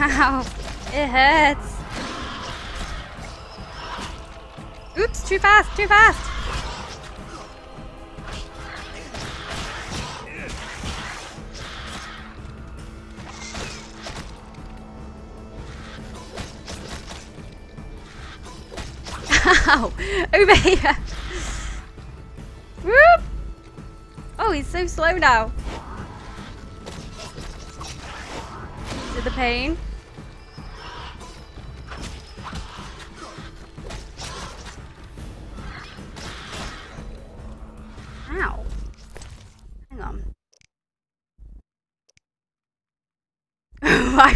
Ow! It hurts! Oops, too fast, too fast! Ow! Over here! Whoop! Oh, he's so slow now. Is it the pain?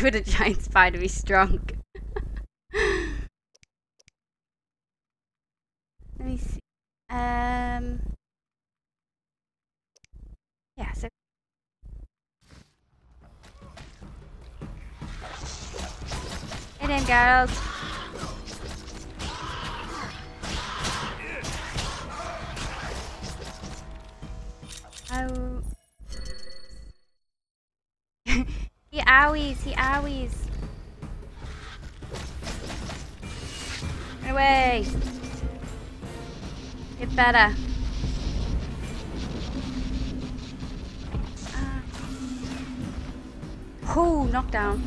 would a giant spider be strong? Let me see. Um. Yeah, so. Get in, girls. Better. Ah. Oh, knockdown.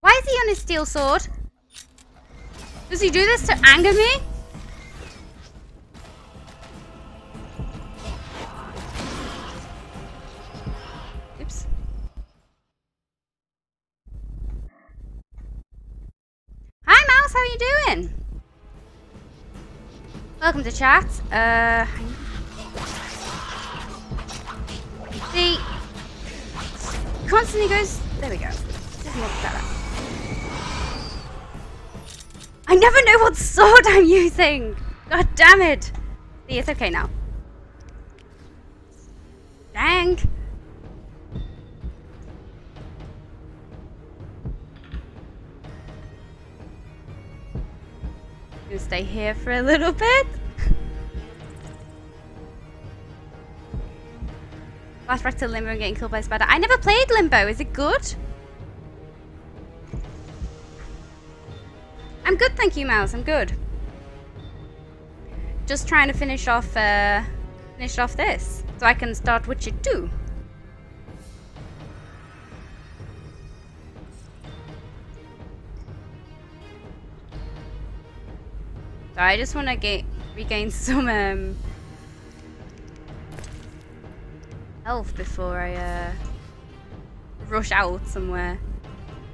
Why is he on his steel sword? Does he do this to anger me? To chat. Uh, see, constantly goes. There we go. I never know what sword I'm using. God damn it. See, it's okay now. Dang. Stay here for a little bit. Flashback to Limbo and getting killed by a spider. I never played Limbo. Is it good? I'm good, thank you, Mouse. I'm good. Just trying to finish off, uh, finish off this, so I can start Witcher 2. So I just want to get regain some um, health before I uh, rush out somewhere.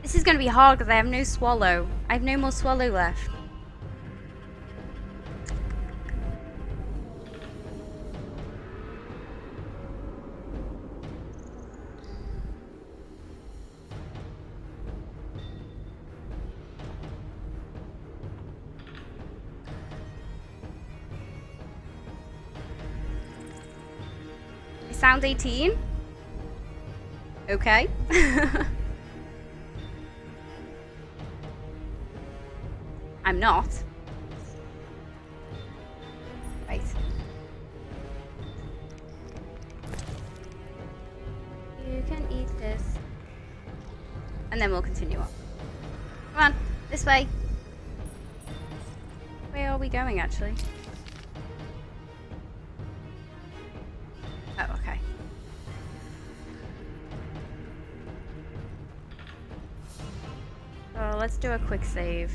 This is going to be hard because I have no swallow. I have no more swallow left. I sound 18? Okay. I'm not. Right. You can eat this. And then we'll continue on. Come on, this way. Where are we going actually? Let's do a quick save.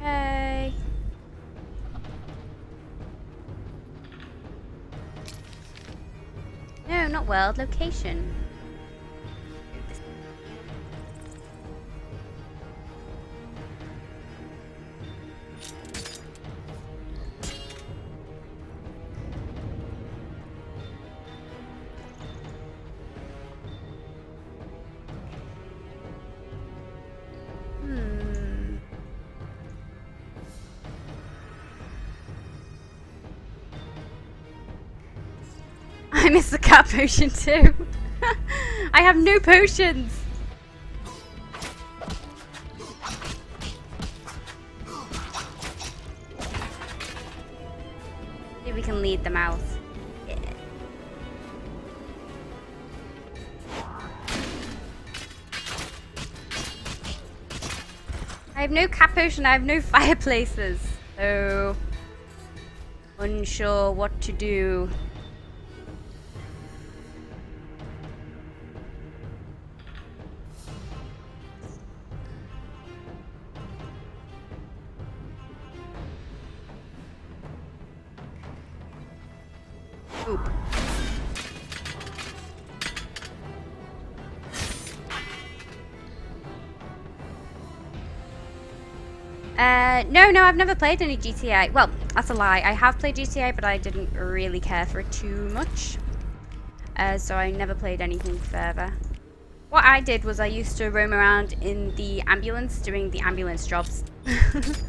Okay. No, not world, location. potion too. I have no potions. Maybe we can lead them out. I have no cap potion, I have no fireplaces. So unsure what to do. I've never played any GTA. Well, that's a lie. I have played GTA, but I didn't really care for it too much. Uh, so I never played anything further. What I did was I used to roam around in the ambulance doing the ambulance jobs.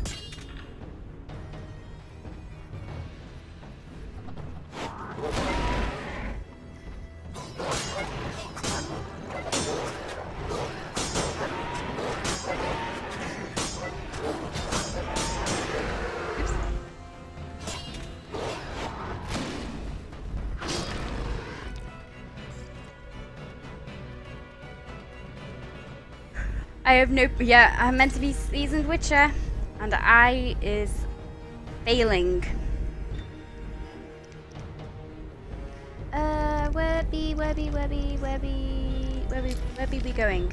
have no. Yeah, I'm meant to be seasoned Witcher, and I is failing. Uh, where be, where be, where be, where be, where be, where be we going?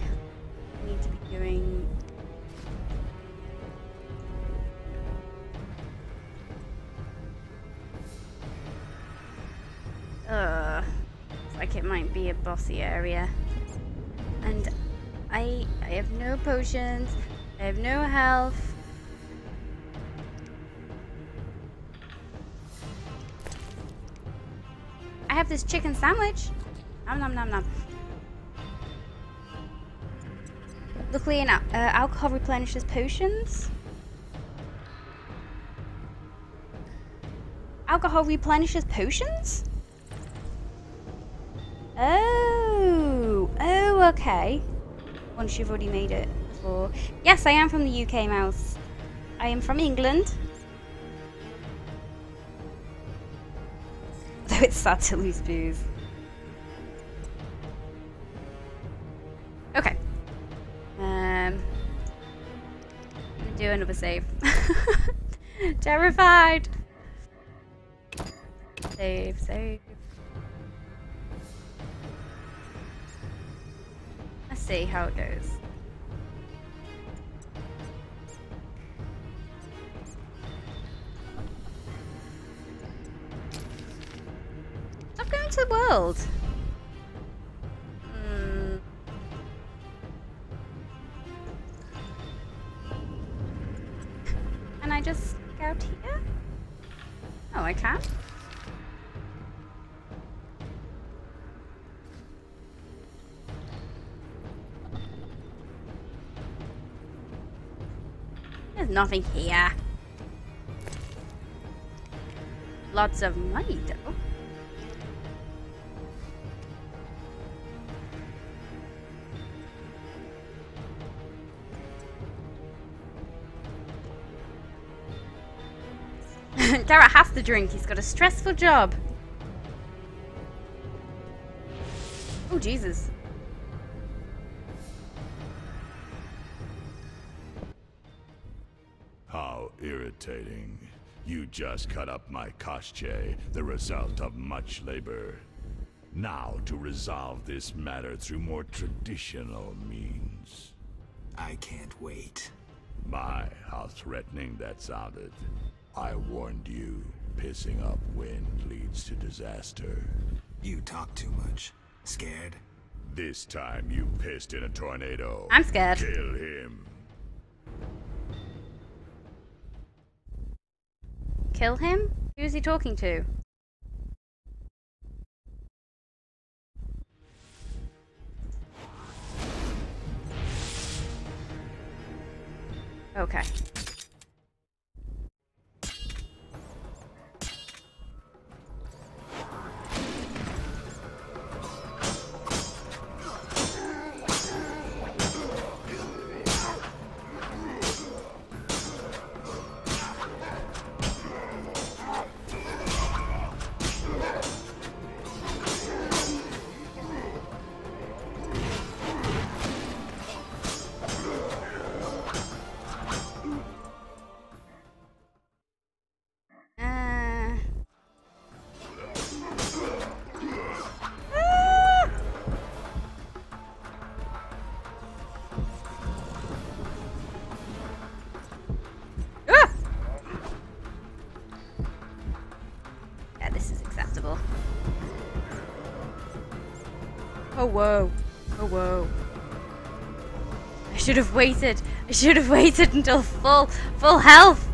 Potions. I have no health. I have this chicken sandwich. Nom nom nom nom. Luckily, an, uh, alcohol replenishes potions. Alcohol replenishes potions? Oh, oh, okay once you've already made it before. Yes, I am from the UK, Mouse. I am from England. Though it's sad to lose booze. Okay. Um, do another save. Terrified. Save, save. Let's see how it goes. The world. Hmm. Can I just go out here? Oh, I can? There's nothing here. Lots of money, though. Drink. He's got a stressful job. Oh, Jesus. How irritating. You just cut up my Koshchei, the result of much labor. Now to resolve this matter through more traditional means. I can't wait. My, how threatening that sounded. I warned you, pissing up wind leads to disaster. You talk too much. Scared? This time you pissed in a tornado. I'm scared. Kill him. Kill him? Who's he talking to? Okay. Whoa. Oh, whoa. I should have waited. I should have waited until full, full health.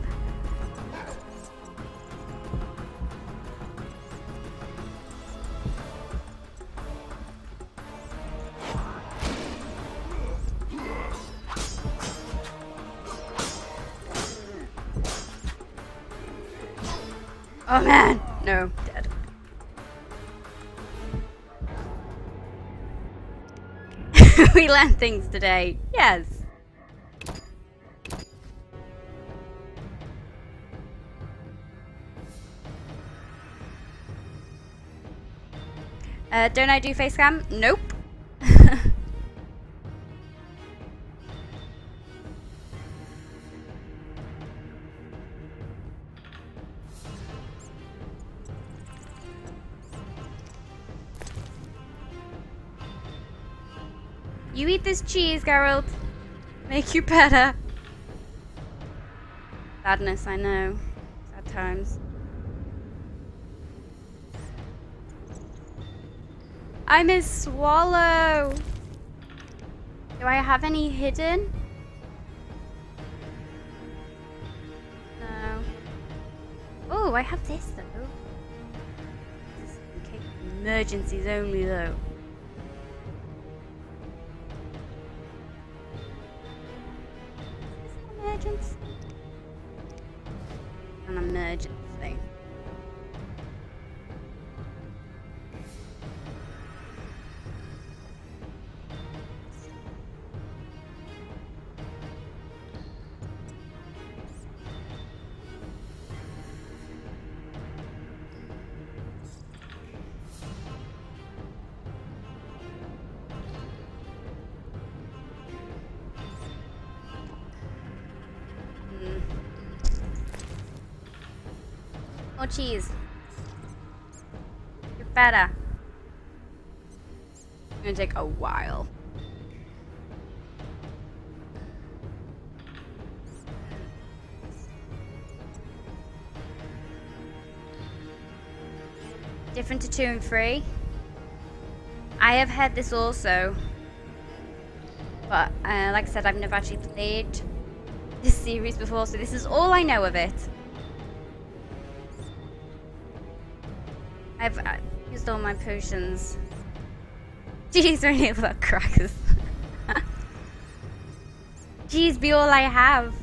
we learned things today. Yes. Uh, don't I do face cam? Nope. This cheese, Geralt. Make you better. Sadness, I know. Sad times. I miss Swallow. Do I have any hidden? No. Oh, I have this though. This is emergencies only though. Cheese. You're better. It's gonna take a while. Different to two and three. I have had this also. But, uh, like I said, I've never actually played this series before, so this is all I know of it. All my potions. Jeez, really about crackers. Jeez, be all I have.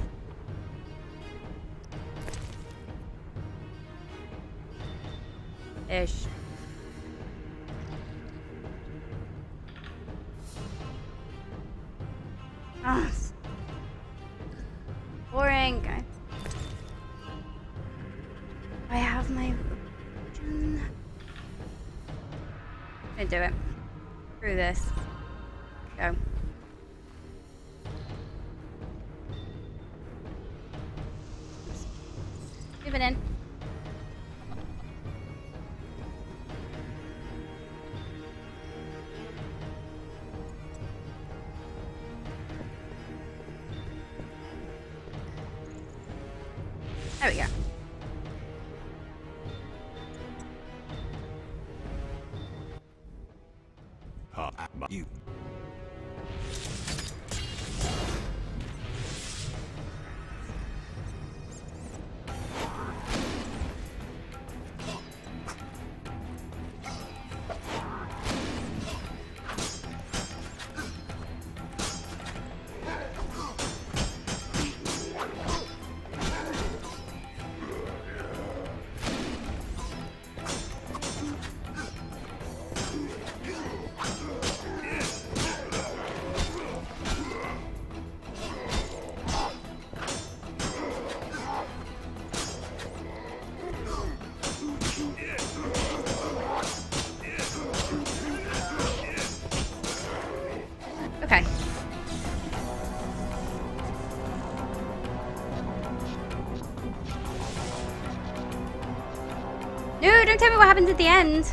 Happens at the end.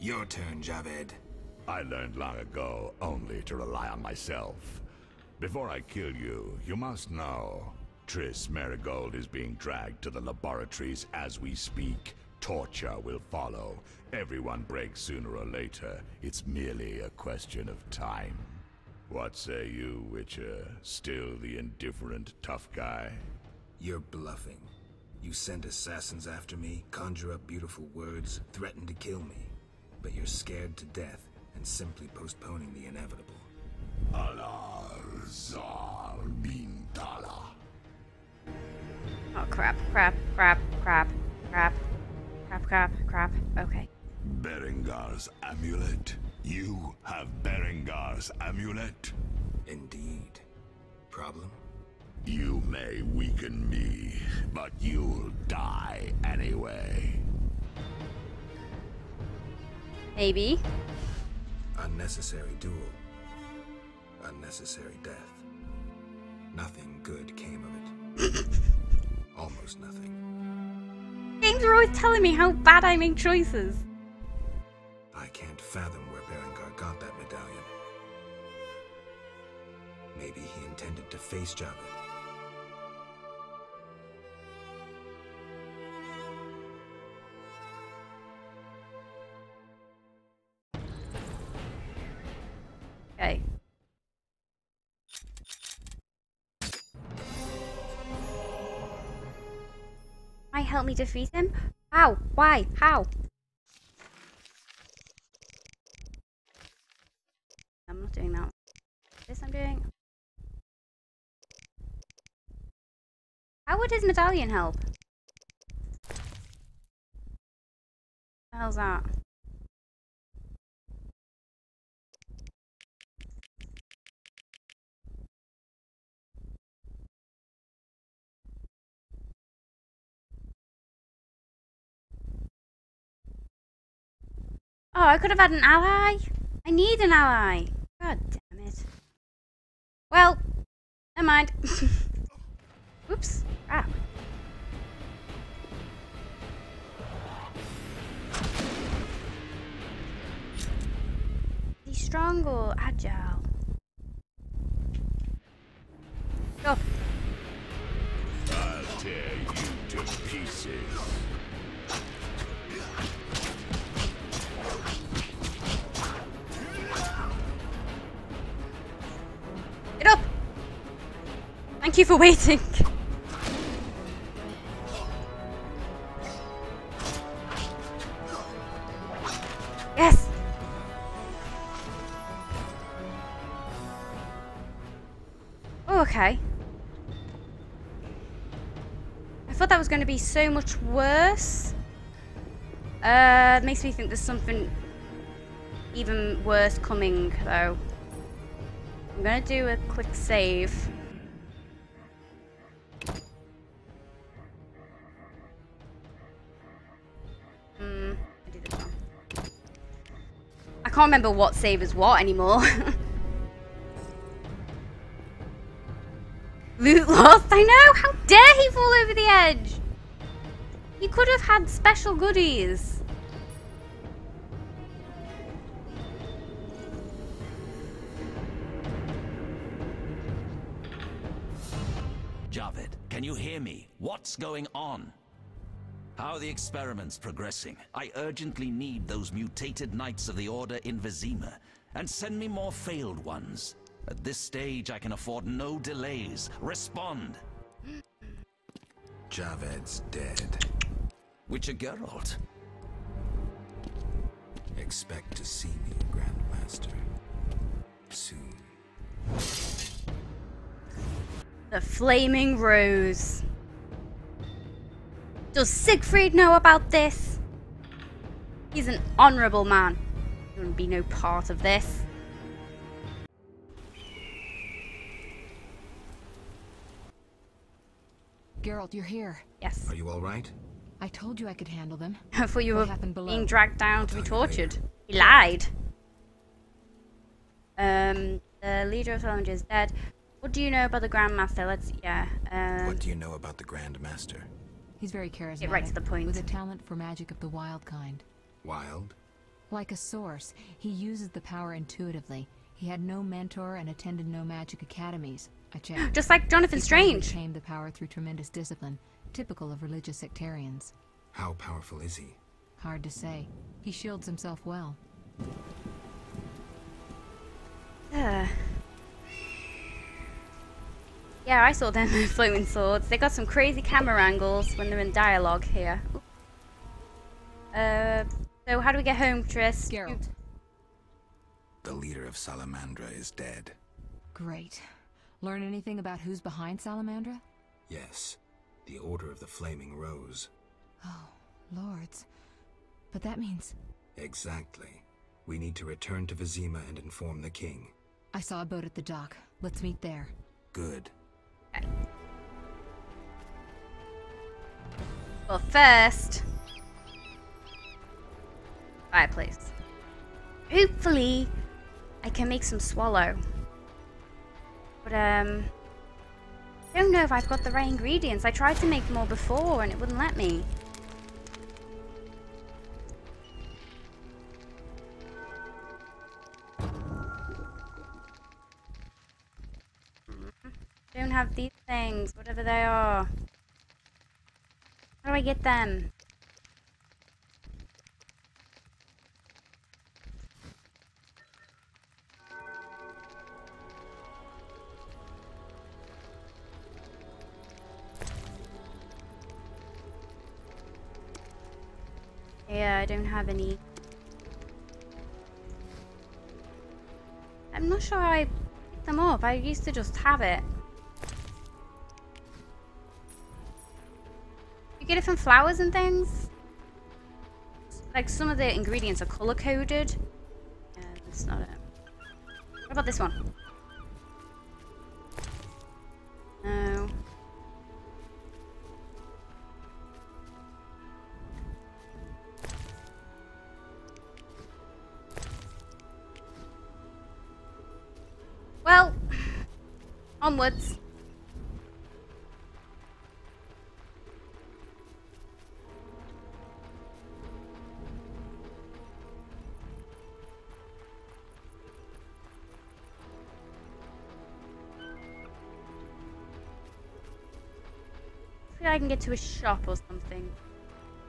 Your turn, Javed. I learned long ago only to rely on myself. Before I kill you, you must know Triss Merigold is being dragged to the laboratories as we speak. Torture will follow. Everyone breaks sooner or later. It's merely a question of time. What say you, Witcher? Still the indifferent tough guy? You're bluffing. You send assassins after me, conjure up beautiful words, threaten to kill me. But you're scared to death and simply postponing the inevitable. Allah Zal bin Oh crap, crap, crap, crap, crap, crap, crap, crap. Okay. Berengar's amulet. You have Berengar's amulet? Indeed. Problem? You may weaken me, but you'll die anyway. Maybe. Unnecessary duel. Unnecessary death. Nothing good came of it. Almost nothing. Games are always telling me how bad I make choices. I can't fathom where Berengar got that medallion. Maybe he intended to face Javed. Okay. Might help me defeat him? How? Why? How? I'm not doing that. This I'm doing. How would his medallion help? Hell's that? Oh, I could have had an ally. I need an ally. God damn it. Well, never mind. Oops. Ah. He's strong or agile? Go. I'll tear you to pieces. Get up! Thank you for waiting. Yes! Oh, okay. I thought that was going to be so much worse. Uh, makes me think there's something even worse coming, though. I'm gonna do a quick save. Hmm, I can't remember what save is what anymore. Loot lost, I know! How dare he fall over the edge! He could have had special goodies. You hear me? What's going on? How are the experiments progressing? I urgently need those mutated Knights of the Order in Vizima, and send me more failed ones. At this stage, I can afford no delays. Respond! Javed's dead. Witcher Geralt. Expect to see me, Grandmaster. Soon. The Flaming Rose. Does Siegfried know about this? He's an honourable man. There would be no part of this. Geralt, you're here. Yes. Are you all right? I told you I could handle them. I thought you What were happened below? being dragged down to be tell you tortured. He lied. Um, the leader of Solomon is dead. What do you know about the Grandmaster? Let's, yeah. Um, What do you know about the Grand Master? He's very charismatic. Get right to the point. With a talent for magic of the wild kind. Wild? Like a source, he uses the power intuitively. He had no mentor and attended no magic academies. I checked. just like Jonathan He Strange. tamed the power through tremendous discipline, typical of religious sectarians. How powerful is he? Hard to say. He shields himself well. Uh. Yeah, I saw them floating swords. They got some crazy camera angles when they're in dialogue here. Uh, so how do we get home, Triss? Geralt. The leader of Salamandra is dead. Great. Learn anything about who's behind Salamandra? Yes, the Order of the Flaming Rose. Oh, lords. But that means... Exactly. We need to return to Vizima and inform the king. I saw a boat at the dock. Let's meet there. Good. Well, first... Fireplace. Hopefully, I can make some swallow. But, um... I don't know if I've got the right ingredients. I tried to make more before and it wouldn't let me. Don't have these things, whatever they are. How do I get them? Yeah, I don't have any. I'm not sure how I pick them up. I used to just have it. Get it from flowers and things? Like some of the ingredients are color coded. Yeah, that's not it. What about this one? No. Well, onwards. Get to a shop or something.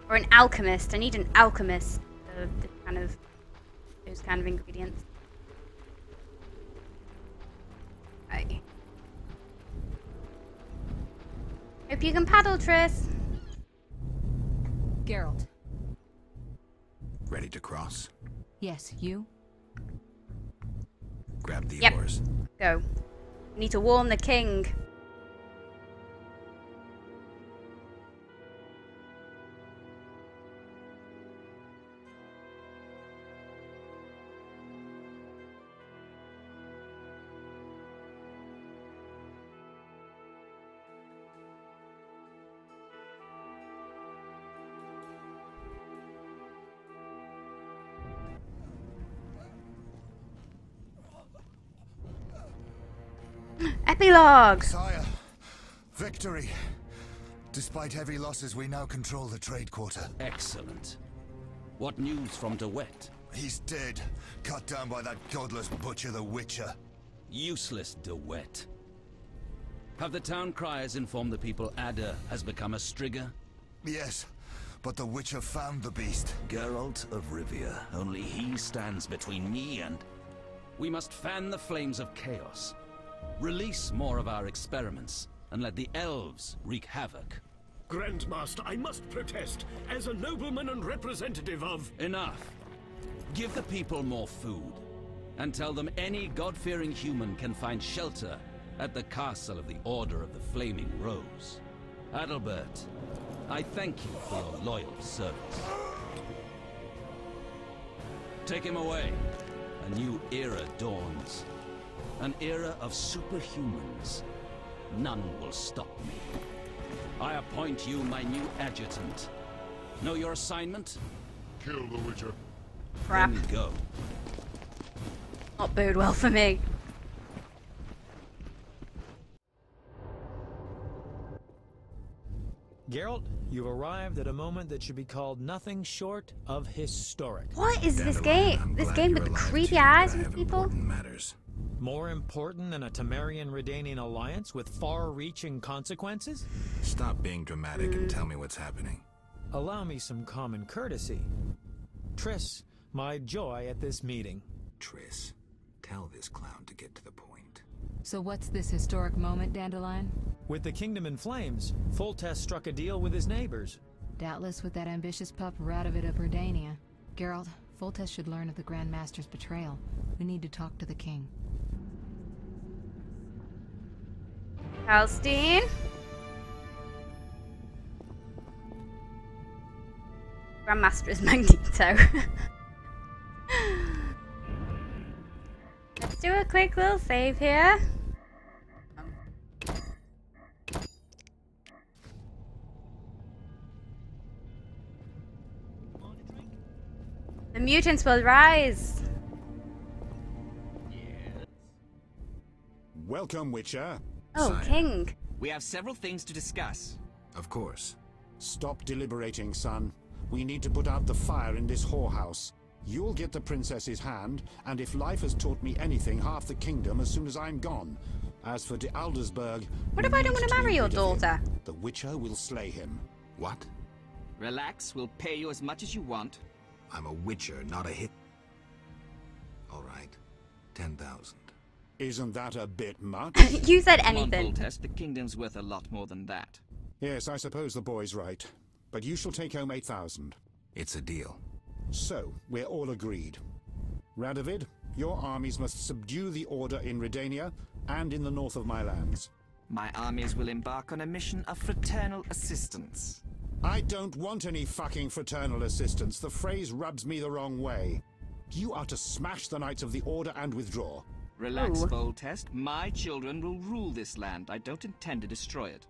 Or an alchemist. I need an alchemist. The, the kind of those kind of ingredients. Right. Hope you can paddle, Triss. Geralt. Ready to cross? Yes, you? Grab the Yep. oars. Go. Need to warn the king. Epilogue! Sire, victory. Despite heavy losses, we now control the trade quarter. Excellent. What news from de Wett? He's dead, cut down by that godless butcher, the Witcher. Useless de Wett. Have the town criers informed the people Adder has become a Striga? Yes, but the Witcher found the beast. Geralt of Rivia. Only he stands between me and... We must fan the flames of chaos. Release more of our experiments, and let the elves wreak havoc. Grandmaster, I must protest. As a nobleman and representative of... Enough. Give the people more food, and tell them any God-fearing human can find shelter at the castle of the Order of the Flaming Rose. Adalbert, I thank you for your loyal service. Take him away. A new era dawns. An era of superhumans. None will stop me. I appoint you my new adjutant. Know your assignment? Kill the Witcher. Crap. Then go. Not bode well for me. Geralt, you've arrived at a moment that should be called nothing short of historic. What is this game? This game with the creepy too, eyes with people? matters. More important than a Temerian Redanian alliance with far reaching consequences? Stop being dramatic and tell me what's happening. Allow me some common courtesy. Triss, my joy at this meeting. Triss, tell this clown to get to the point. So what's this historic moment, Dandelion? With the kingdom in flames, Foltest struck a deal with his neighbors. Doubtless with that ambitious pup Radovid of Redania. Geralt, Foltest should learn of the Grand Master's betrayal. We need to talk to the king. Halstein? Grandmaster is Magneto. Let's do a quick little save here. The mutants will rise. Welcome, Witcher. Oh, Sire. King. We have several things to discuss. Of course. Stop deliberating, son. We need to put out the fire in this whorehouse. You'll get the princess's hand, and if life has taught me anything, half the kingdom as soon as I'm gone. As for de Aldersberg... What if I don't want to marry your rid of him. daughter? The Witcher will slay him. What? Relax, we'll pay you as much as you want. I'm a witcher, not a hit. All right. 10,000. Isn't that a bit much? you said Come on, anything. The kingdom's worth a lot more than that. yes, I suppose the boy's right. But you shall take home 8,000. It's a deal. So, we're all agreed. Radovid, your armies must subdue the Order in Redania and in the north of my lands. My armies will embark on a mission of fraternal assistance. I don't want any fucking fraternal assistance. The phrase rubs me the wrong way. You are to smash the Knights of the Order and withdraw. Relax, Oh. Foltest. My children will rule this land. I don't intend to destroy it.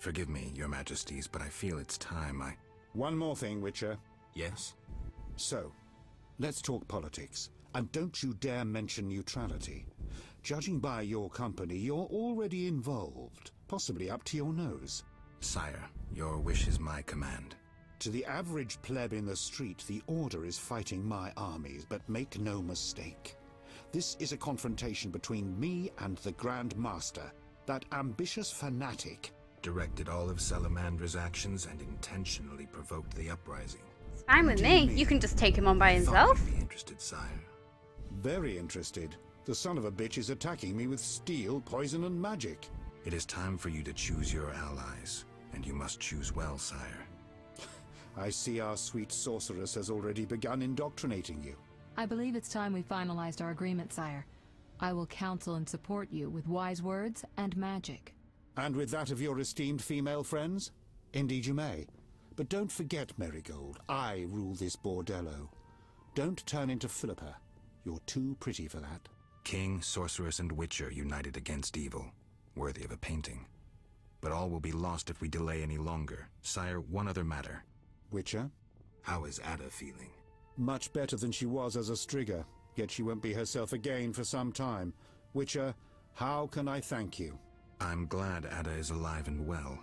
Forgive me, your majesties, but I feel it's time I... One more thing, Witcher. Yes? So, let's talk politics. And don't you dare mention neutrality. Judging by your company, you're already involved, possibly up to your nose. Sire, your wish is my command. To the average pleb in the street, the Order is fighting my armies, but make no mistake. This is a confrontation between me and the Grand Master, that ambitious fanatic. Directed all of Salamandra's actions and intentionally provoked the uprising. It's fine with me. You can just take him on by himself. you'd be interested, sire. Very interested. The son of a bitch is attacking me with steel, poison, and magic. It is time for you to choose your allies, and you must choose well, sire. I see our sweet sorceress has already begun indoctrinating you. I believe it's time we finalized our agreement, sire. I will counsel and support you with wise words and magic. And with that of your esteemed female friends? Indeed you may. But don't forget, Merigold, I rule this bordello. Don't turn into Philippa. You're too pretty for that. King, sorceress, and witcher united against evil. Worthy of a painting. But all will be lost if we delay any longer. Sire, one other matter. Witcher? How is Ada feeling? Much better than she was as a Striga, yet she won't be herself again for some time. Witcher, how can I thank you? I'm glad Ada is alive and well.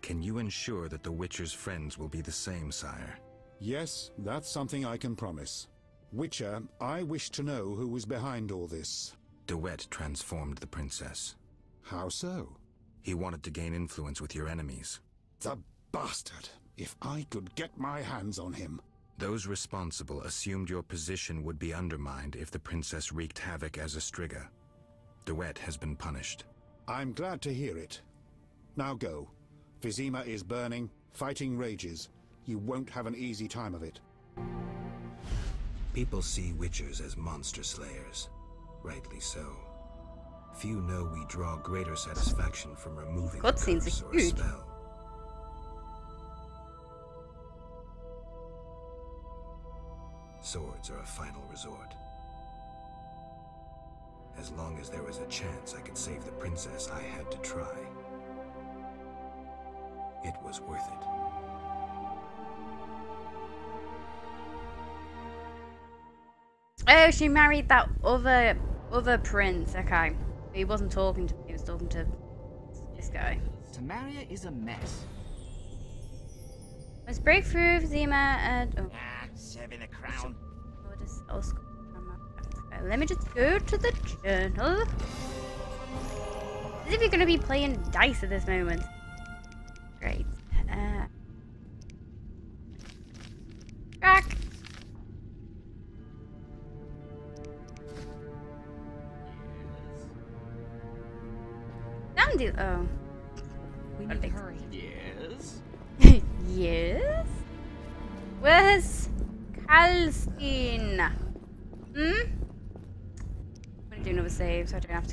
Can you ensure that the Witcher's friends will be the same, sire? Yes, that's something I can promise. Witcher, I wish to know who was behind all this. de Wett transformed the princess. How so? He wanted to gain influence with your enemies. The bastard! If I could get my hands on him. Those responsible assumed your position would be undermined if the princess wreaked havoc as a Striga. de Wett has been punished. I'm glad to hear it. Now go. Vizima is burning, fighting rages. You won't have an easy time of it. People see Witchers as monster slayers. Rightly so. Few know we draw greater satisfaction from removing a Cutscenes curse are or a huge. spell. Swords are a final resort. As long as there was a chance I could save the princess, I had to try. It was worth it. Oh, she married that other other prince. Okay. He wasn't talking to me, he was talking to this guy. Temeria is a mess. Let's break through Zima and oh, Ah, serving a crown. else? Uh, let me just go to the journal. As if you're gonna be playing dice at this moment.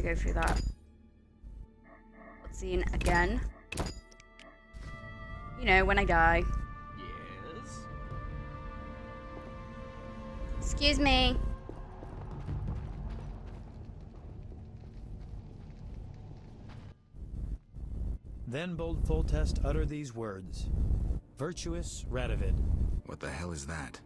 Go through that. Scene again. You know, when I die. Yes? Excuse me. Then bold Foltest uttered these words. Virtuous Radovid. What the hell is that?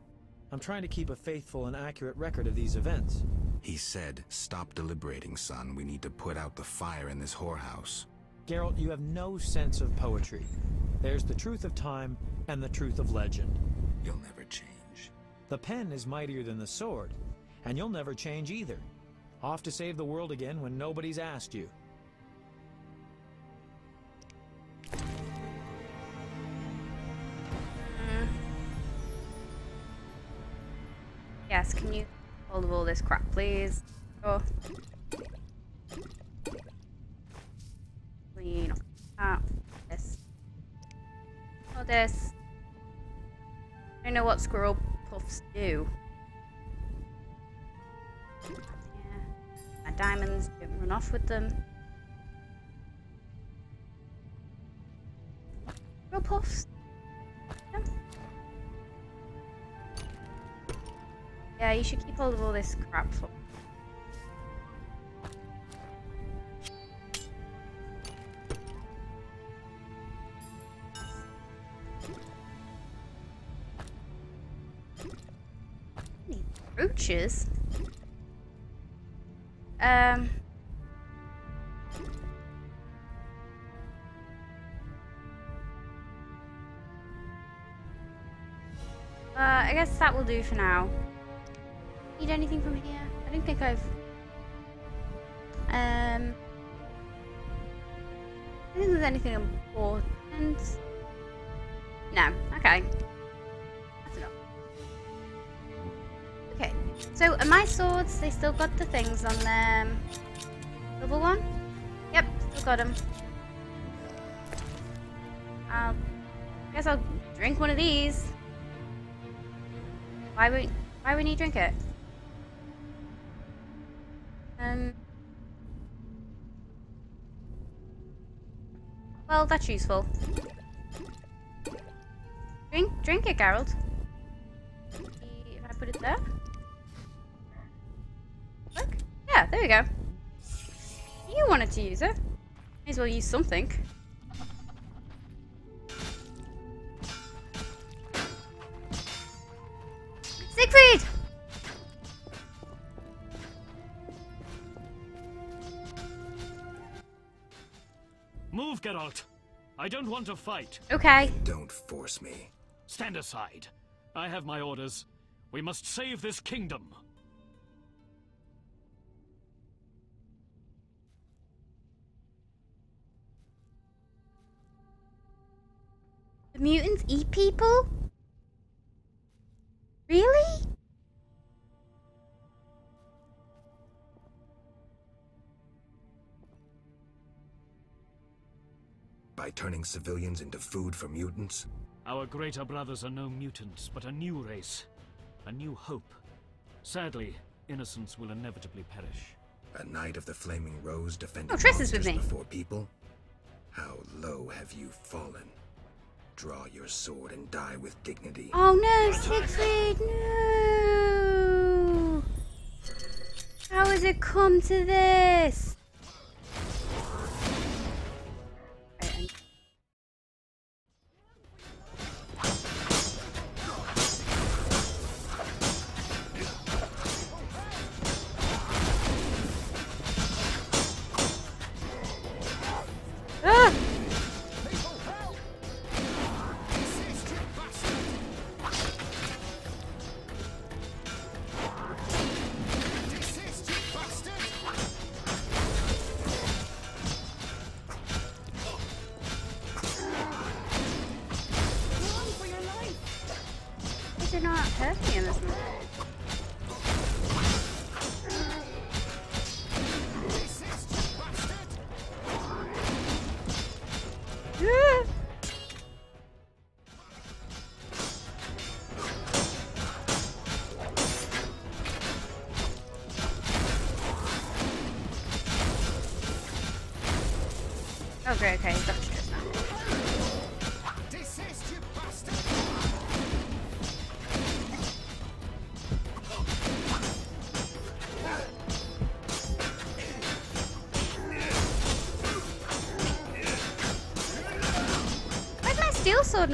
I'm trying to keep a faithful and accurate record of these events. He said, Stop deliberating, son. We need to put out the fire in this whorehouse. Geralt, you have no sense of poetry. There's the truth of time and the truth of legend. You'll never change. The pen is mightier than the sword, and you'll never change either. Off to save the world again when nobody's asked you. Yes, can you hold of all this crap, please? Oh. Clean up this. All this. I don't know what squirrel puffs do. Yeah. My diamonds, don't run off with them. Squirrel puffs. Yeah, you should keep hold of all this crap for Any brooches? Um Uh, I guess that will do for now. Need anything from here? I don't think I've... Um... I think there's anything important. No. Okay. That's enough. Okay. So, are my swords, they still got the things on them? Double one? Yep, still got them. I'll... guess I'll drink one of these. Why would... Why would you drink it? Um. Well, that's useful. Drink, drink it, Geralt. If I put it there. Look. Yeah, there we go. You wanted to use it. May as well use something. Geralt. I don't want to fight. Okay. Don't force me. Stand aside. I have my orders. We must save this kingdom. The mutants eat people? Really? By turning civilians into food for mutants? Our greater brothers are no mutants, but a new race. A new hope. Sadly, innocence will inevitably perish. A knight of the Flaming Rose defending Oh, Triss with me. before people? How low have you fallen? Draw your sword and die with dignity. Oh no, Siegfried, no! How has it come to this?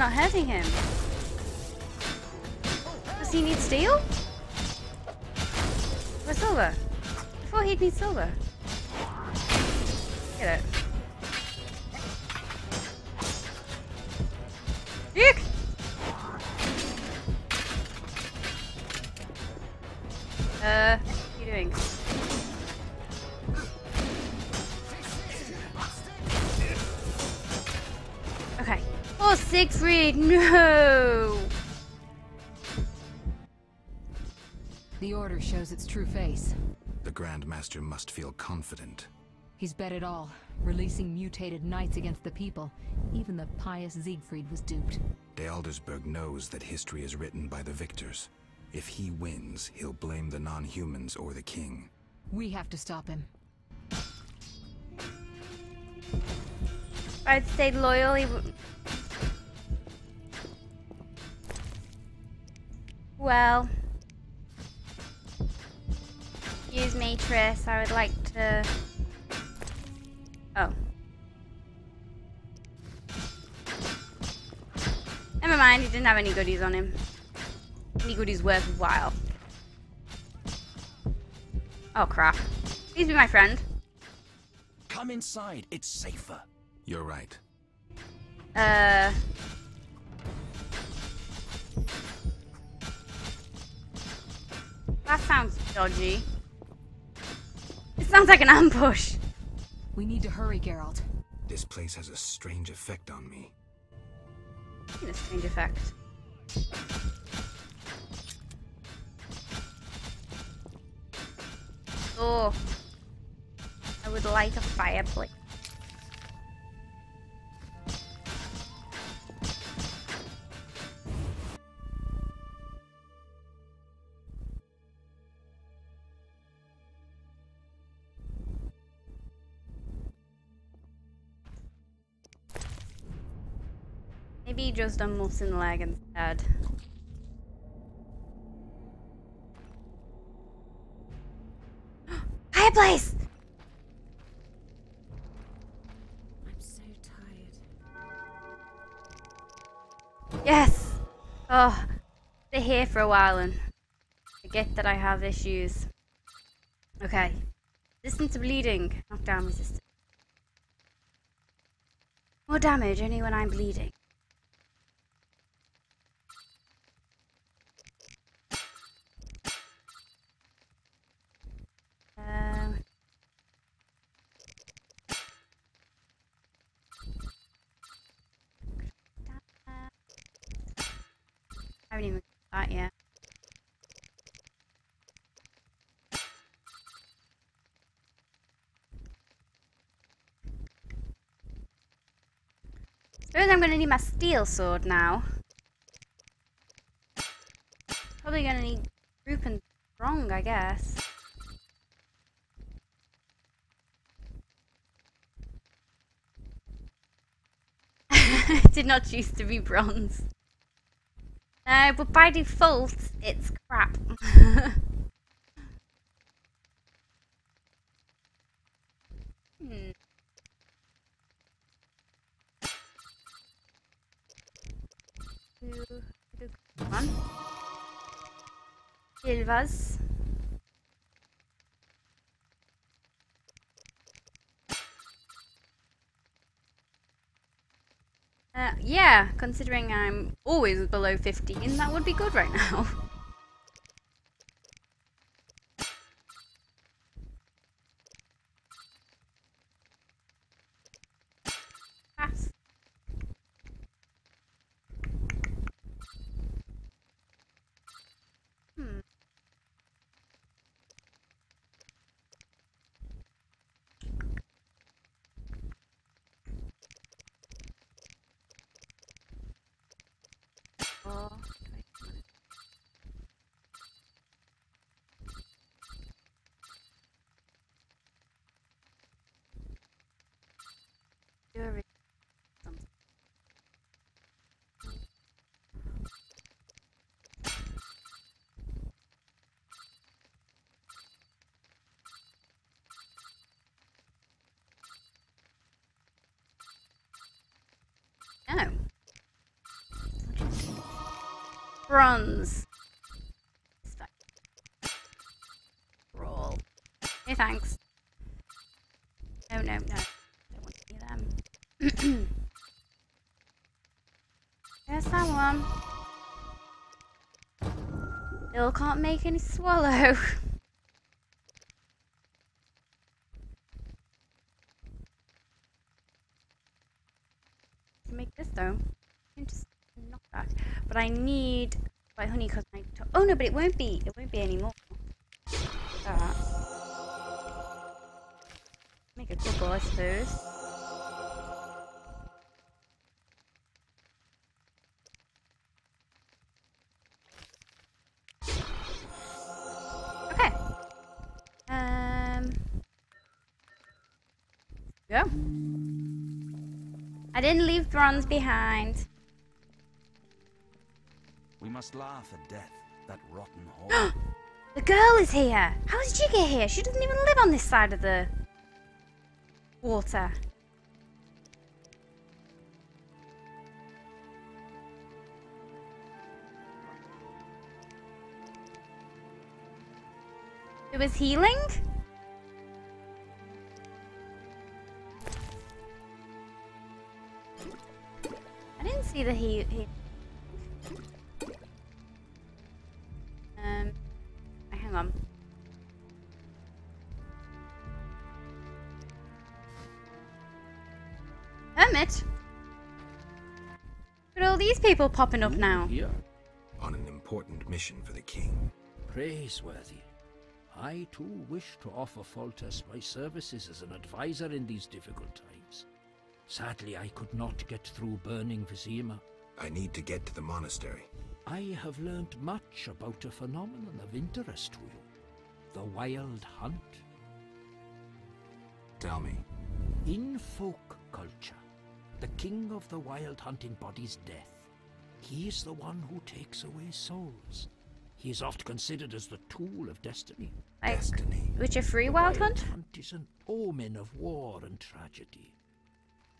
Not hurting him? Does he need steel? Or silver? I thought he'd need silver. Master must feel confident. He's bet it all, releasing mutated knights against the people. Even the pious Siegfried was duped. De Aldersberg knows that history is written by the victors. If he wins, he'll blame the non-humans or the king. We have to stop him. I'd stay loyal. He well, use me, Triss. I would like to. Oh. Never mind, he didn't have any goodies on him. Any goodies worthwhile. Oh crap. Please be my friend. Come inside, it's safer. You're right. Uh. That sounds dodgy. It sounds like an ambush. We need to hurry, Geralt. This place has a strange effect on me. A strange effect. Oh. I would like a fireplace. Just a Mutton leg instead. Fireplace! I'm so tired. Yes! Oh, stay here for a while and forget that I have issues. Okay. Resistant to bleeding. Knockdown resistance. More damage only when I'm bleeding. Um, I haven't even got that yet. Suppose I'm gonna need my steel sword now. Probably gonna need group and strong, I guess. Did not choose to be bronze. No, but by default, it's crap. Uh, yeah, considering I'm always below 15, that would be good right now. No. Bronze. Roll. No thanks. Oh, no, no, no. Don't want to be them. There's that one. Still can't make any swallow. make this though. I just knock that. But I need my honey because my oh no, but it won't be. It won't be anymore. Make a couple, I suppose. Okay. Um. Go. I didn't leave bronze behind. Must laugh at death, that rotten whore. the girl is here. How did she get here? She doesn't even live on this side of the water. It was healing? I didn't see the he. he people popping up now. Here. On an important mission for the king. Praiseworthy. I too wish to offer Foltest my services as an advisor in these difficult times. Sadly, I could not get through burning Vizima. I need to get to the monastery. I have learned much about a phenomenon of interest to you. The Wild Hunt. Tell me. In folk culture, the king of the Wild Hunt embodies death. He is the one who takes away souls. He is oft considered as the tool of destiny. Like, destiny. Which a free wild hunt? hunt is an omen of war and tragedy.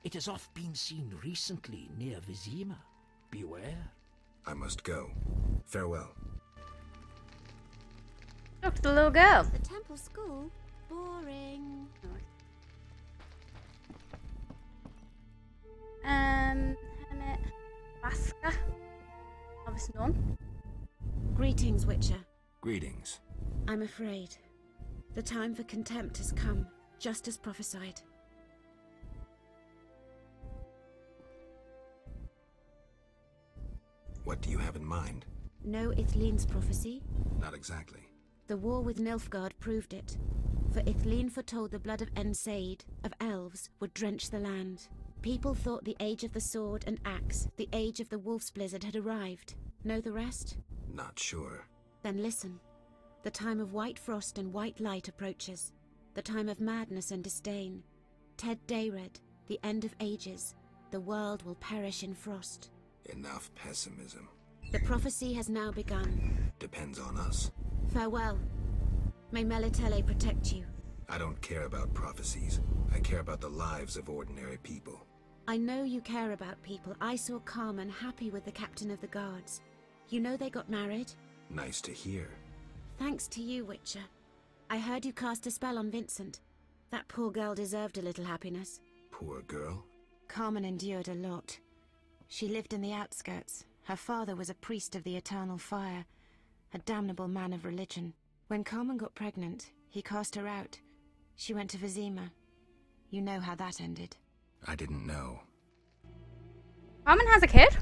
It has oft been seen recently near Vizima. Beware. I must go. Farewell. Look, the little girl. The temple school? Boring. Um, Hermit. Vaska. Obviously none. Greetings, Witcher. Greetings. I'm afraid. The time for contempt has come, just as prophesied. What do you have in mind? No Ithlinne's prophecy? Not exactly. The war with Nilfgaard proved it. For Ithleen foretold the blood of Aen Seidhe, of elves, would drench the land. People thought the age of the sword and axe, the age of the wolf's blizzard had arrived. Know the rest? Not sure. Then listen. The time of white frost and white light approaches. The time of madness and disdain. Tedd Deireadh, the end of ages. The world will perish in frost. Enough pessimism. The prophecy has now begun. Depends on us. Farewell. May Melitele protect you. I don't care about prophecies. I care about the lives of ordinary people. I know you care about people. I saw Carmen happy with the captain of the guards. You know they got married? Nice to hear. Thanks to you, Witcher. I heard you cast a spell on Vincent. That poor girl deserved a little happiness. Poor girl? Carmen endured a lot. She lived in the outskirts. Her father was a priest of the Eternal Fire, a damnable man of religion. When Carmen got pregnant, he cast her out. She went to Vizima. You know how that ended. I didn't know. Carmen has a kid?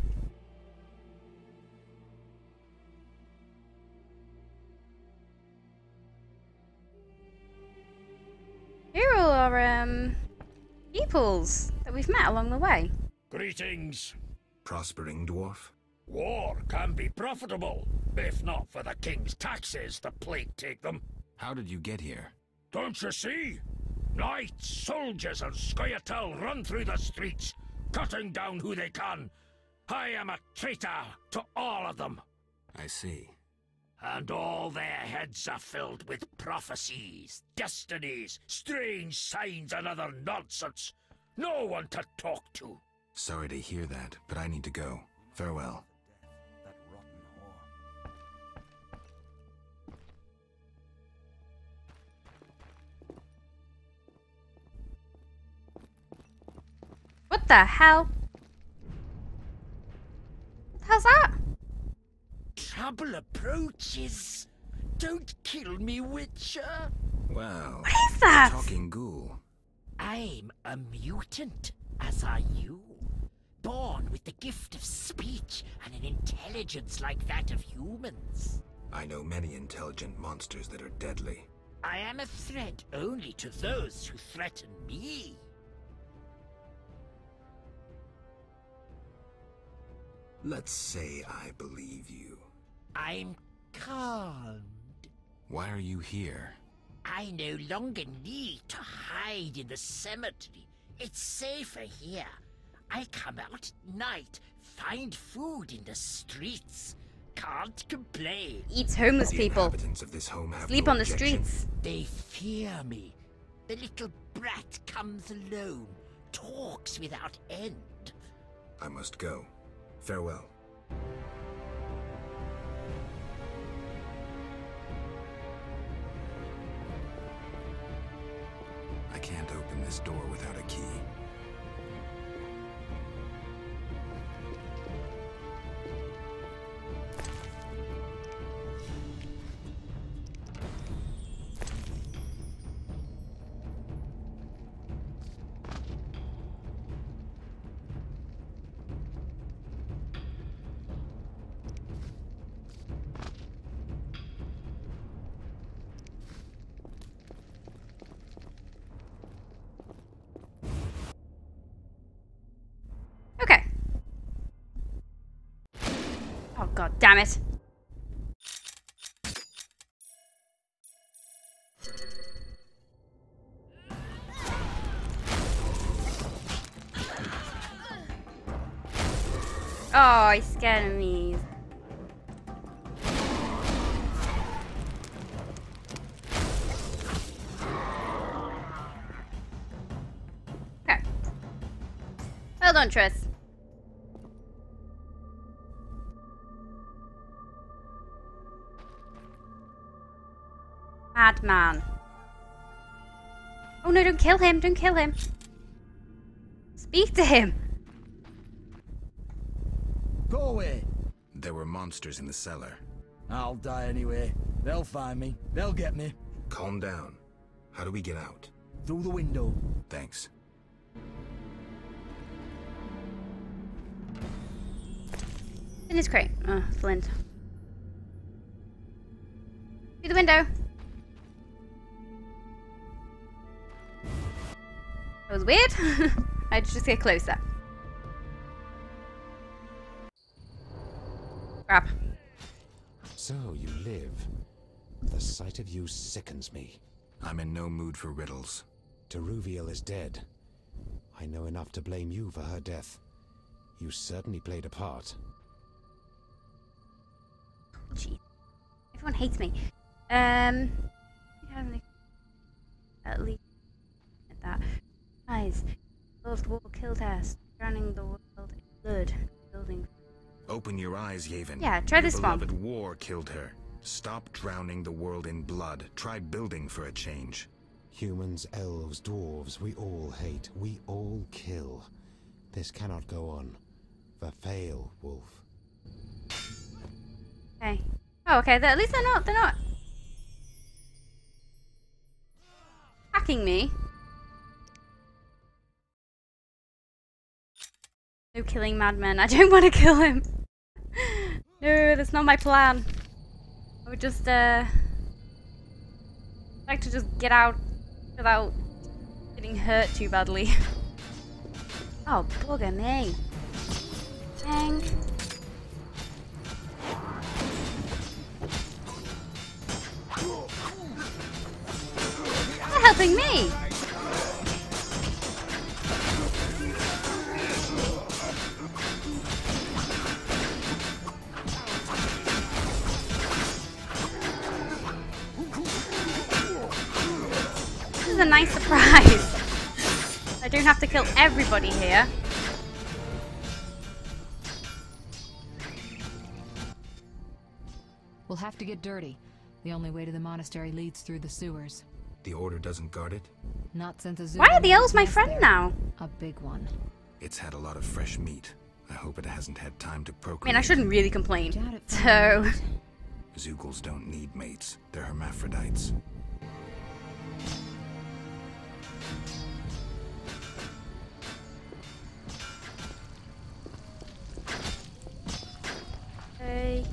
Here all are, um, peoples that we've met along the way. Greetings. Prospering dwarf? War can be profitable, if not for the king's taxes, the plague take them. How did you get here? Don't you see? Knights, soldiers, and Scoia'tael run through the streets, cutting down who they can. I am a traitor to all of them. I see. And all their heads are filled with prophecies, destinies, strange signs, and other nonsense. No one to talk to. Sorry to hear that, but I need to go. Farewell. The hell? How's that? Trouble approaches. Don't kill me, Witcher. Wow. What is that? Talking ghoul. I'm a mutant, as are you. Born with the gift of speech and an intelligence like that of humans. I know many intelligent monsters that are deadly. I am a threat only to those who threaten me. Let's say I believe you. I'm calmed. Why are you here? I no longer need to hide in the cemetery. It's safer here. I come out at night, find food in the streets. Can't complain. Eats homeless The people. inhabitants of this home have Sleep no on the objection. streets. They fear me. The little brat comes alone, talks without end. I must go. Farewell. I can't open this door without a key. God damn it. Oh, he's scared me. Okay. Well done, Triss. Madman. Oh no, don't kill him, don't kill him. Speak to him. Go away. There were monsters in the cellar. I'll die anyway. They'll find me. They'll get me. Calm down. How do we get out? Through the window. Thanks. In his crate. Oh, Flint. Through the window. That was weird. I just get closer. Crap. So you live. The sight of you sickens me. I'm in no mood for riddles. Toruviel is dead. I know enough to blame you for her death. You certainly played a part. Gee. Everyone hates me. Um. At least. At that. Guys. Lost war killed us. Drowning the world in blood. Building. Open your eyes, Yaevinn. Yeah, try this one. beloved war killed her. Stop drowning the world in blood. Try building for a change. Humans, elves, dwarves, we all hate. We all kill. This cannot go on. Verfail, Wolf. Okay. Oh, okay. They're, at least they're not. They're not hacking me. No killing madmen. I don't want to kill him. no, that's not my plan. I would just uh like to just get out without getting hurt too badly. oh, bugger me. Dang. They're helping me. is a nice surprise. I don't have to kill everybody here. We'll have to get dirty. The only way to the monastery leads through the sewers. The Order doesn't guard it? Not since Azuka... Why are the elves my friend there? now? A big one. It's had a lot of fresh meat. I hope it hasn't had time to procreate. I mean, I shouldn't really complain. So... Zeugls don't need mates. They're hermaphrodites. Okay.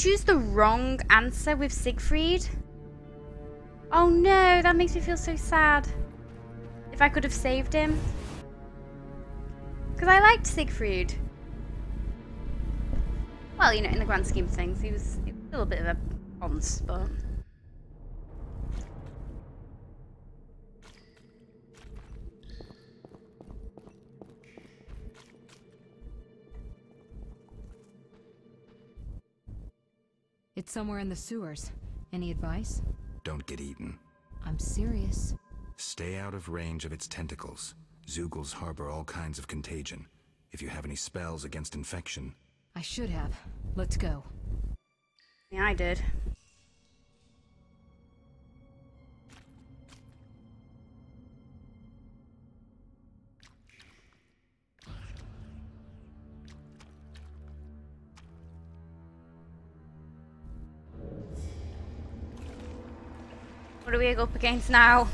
Choose the wrong answer with Siegfried? Oh no, that makes me feel so sad. If I could have saved him. Because I liked Siegfried. Well, you know, in the grand scheme of things, he was, he was a little bit of a ponce, but... somewhere in the sewers. Any advice? Don't get eaten. I'm serious. Stay out of range of its tentacles. Zeugls harbor all kinds of contagion. If you have any spells against infection, I should have. Let's go. Yeah, I did. What do we up against now?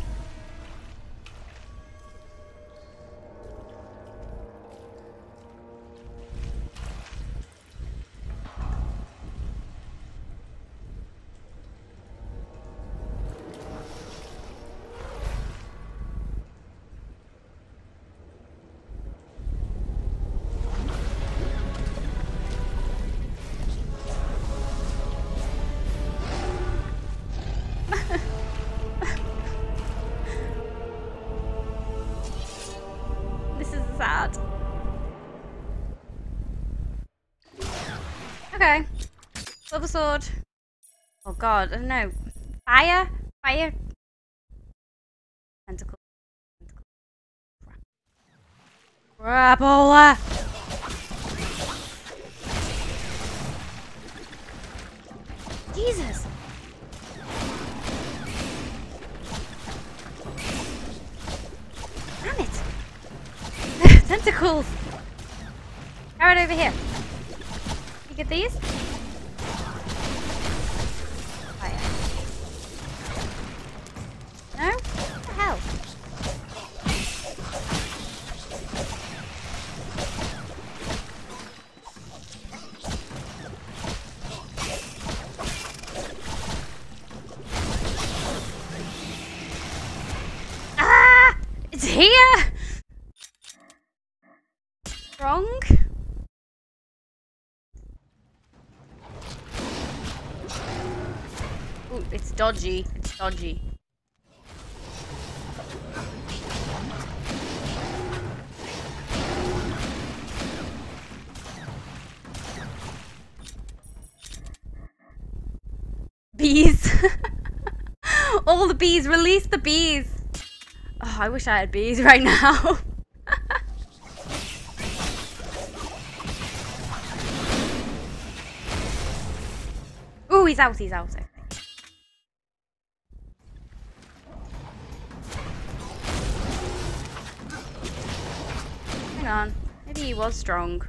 Sword. Oh god, I don't know. Fire? Fire? Tentacle. Tentacle. Crapola! Jesus! Damn it! Tentacles! It over here? You get these? Dodgy. It's dodgy. Bees. All the bees. Release the bees. Oh, I wish I had bees right now. Ooh, he's out, he's out. Was strong.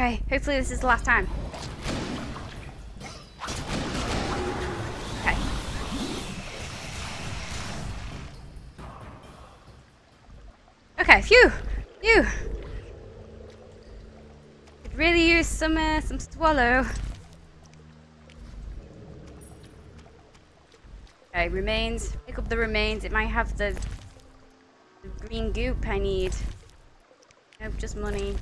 Okay, hopefully this is the last time. Okay. Okay, phew! Phew! Could really use some, uh, some swallow. Okay, remains. Pick up the remains. It might have the, the green goop I need. Nope, just money.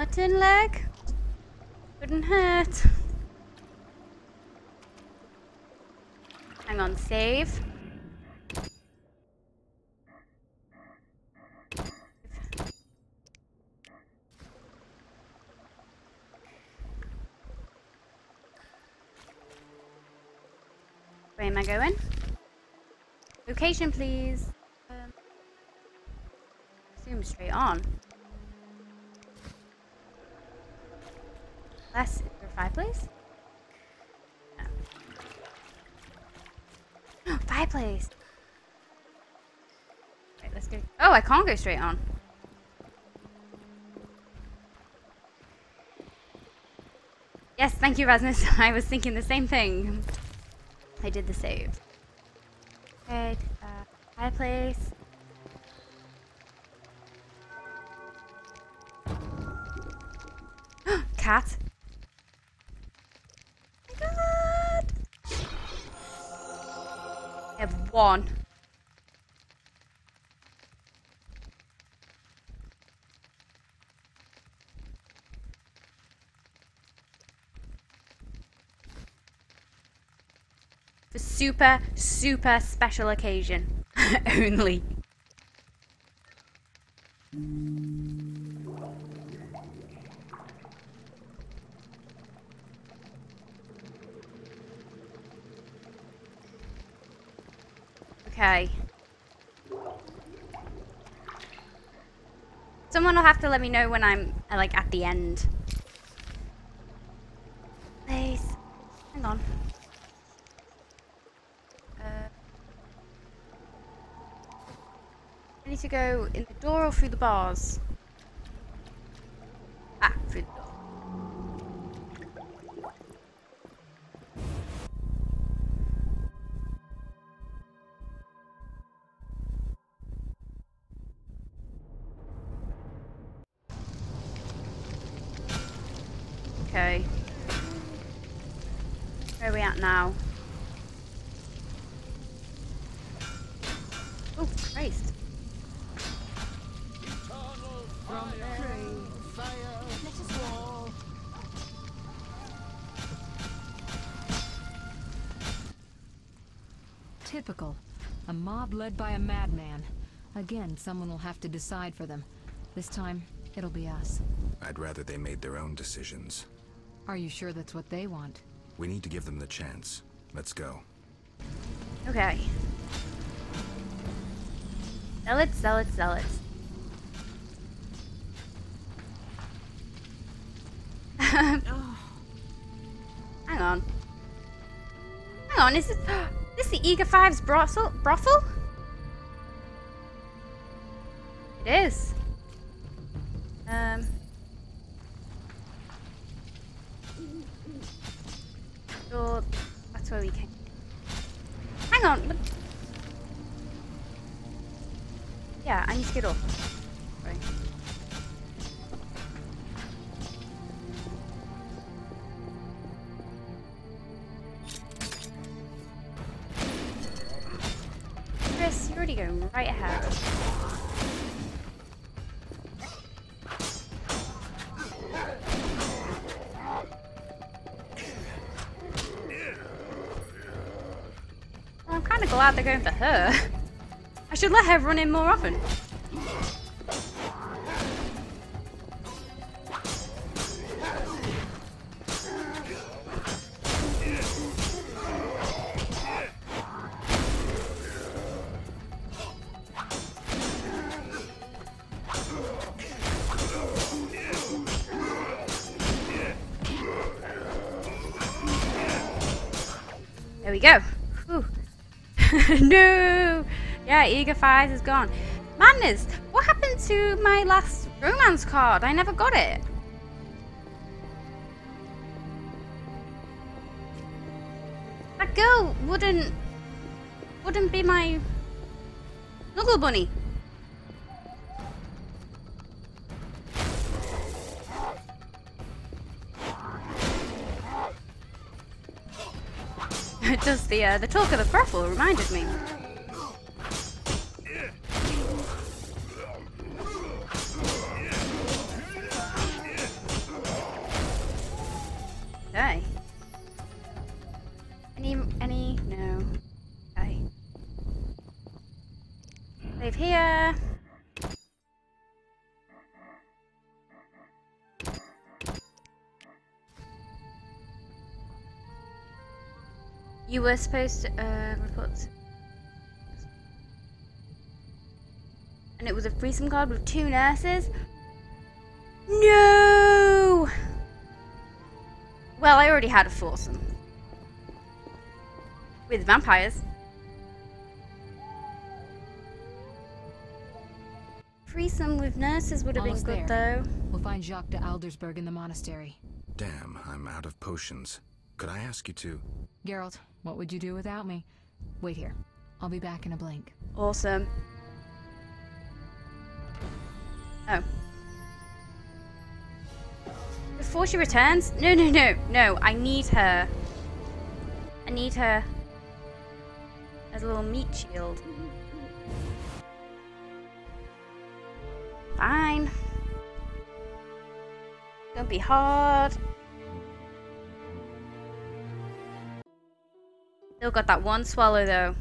Mutton leg? Couldn't hurt. Hang on, save. Where am I going? Location, please. Um, assume straight on. Less fireplace? No. fireplace! Right, let's go. Oh, I can't go straight on. Yes, thank you, Rasmus. I was thinking the same thing. I did the save. Okay, uh, place. Cat. God. I have one. For super, super special occasion. Only. Okay. Someone will have to let me know when I'm like at the end. Please. Hang on. Uh, Need to go in the door or through the bars? Mob led by a madman. Again, someone will have to decide for them. This time, it'll be us. I'd rather they made their own decisions. Are you sure that's what they want? We need to give them the chance. Let's go. Okay. Zealots, zealots, zealots. Hang on. Hang on, is this, this the Eager Fives brothel? brothel? It glad they're going for her. I should let her run in more often. Yeah, Eager Fires is gone. Madness! What happened to my last romance card? I never got it. That girl wouldn't wouldn't be my snuggle bunny. Just the uh, the talk of the brothel reminded me. You were supposed to uh, report. And it was a threesome card with two nurses? No! Well, I already had a foursome. With vampires. Threesome with nurses would have been good, there. though. We'll find Jacques de Aldersberg in the monastery. Damn, I'm out of potions. Could I ask you to? Geralt, what would you do without me? Wait here. I'll be back in a blink. Awesome. Oh. Before she returns? No, no, no, no. I need her. I need her as a little meat shield. Fine. Don't be hard. Still got that one swallow though.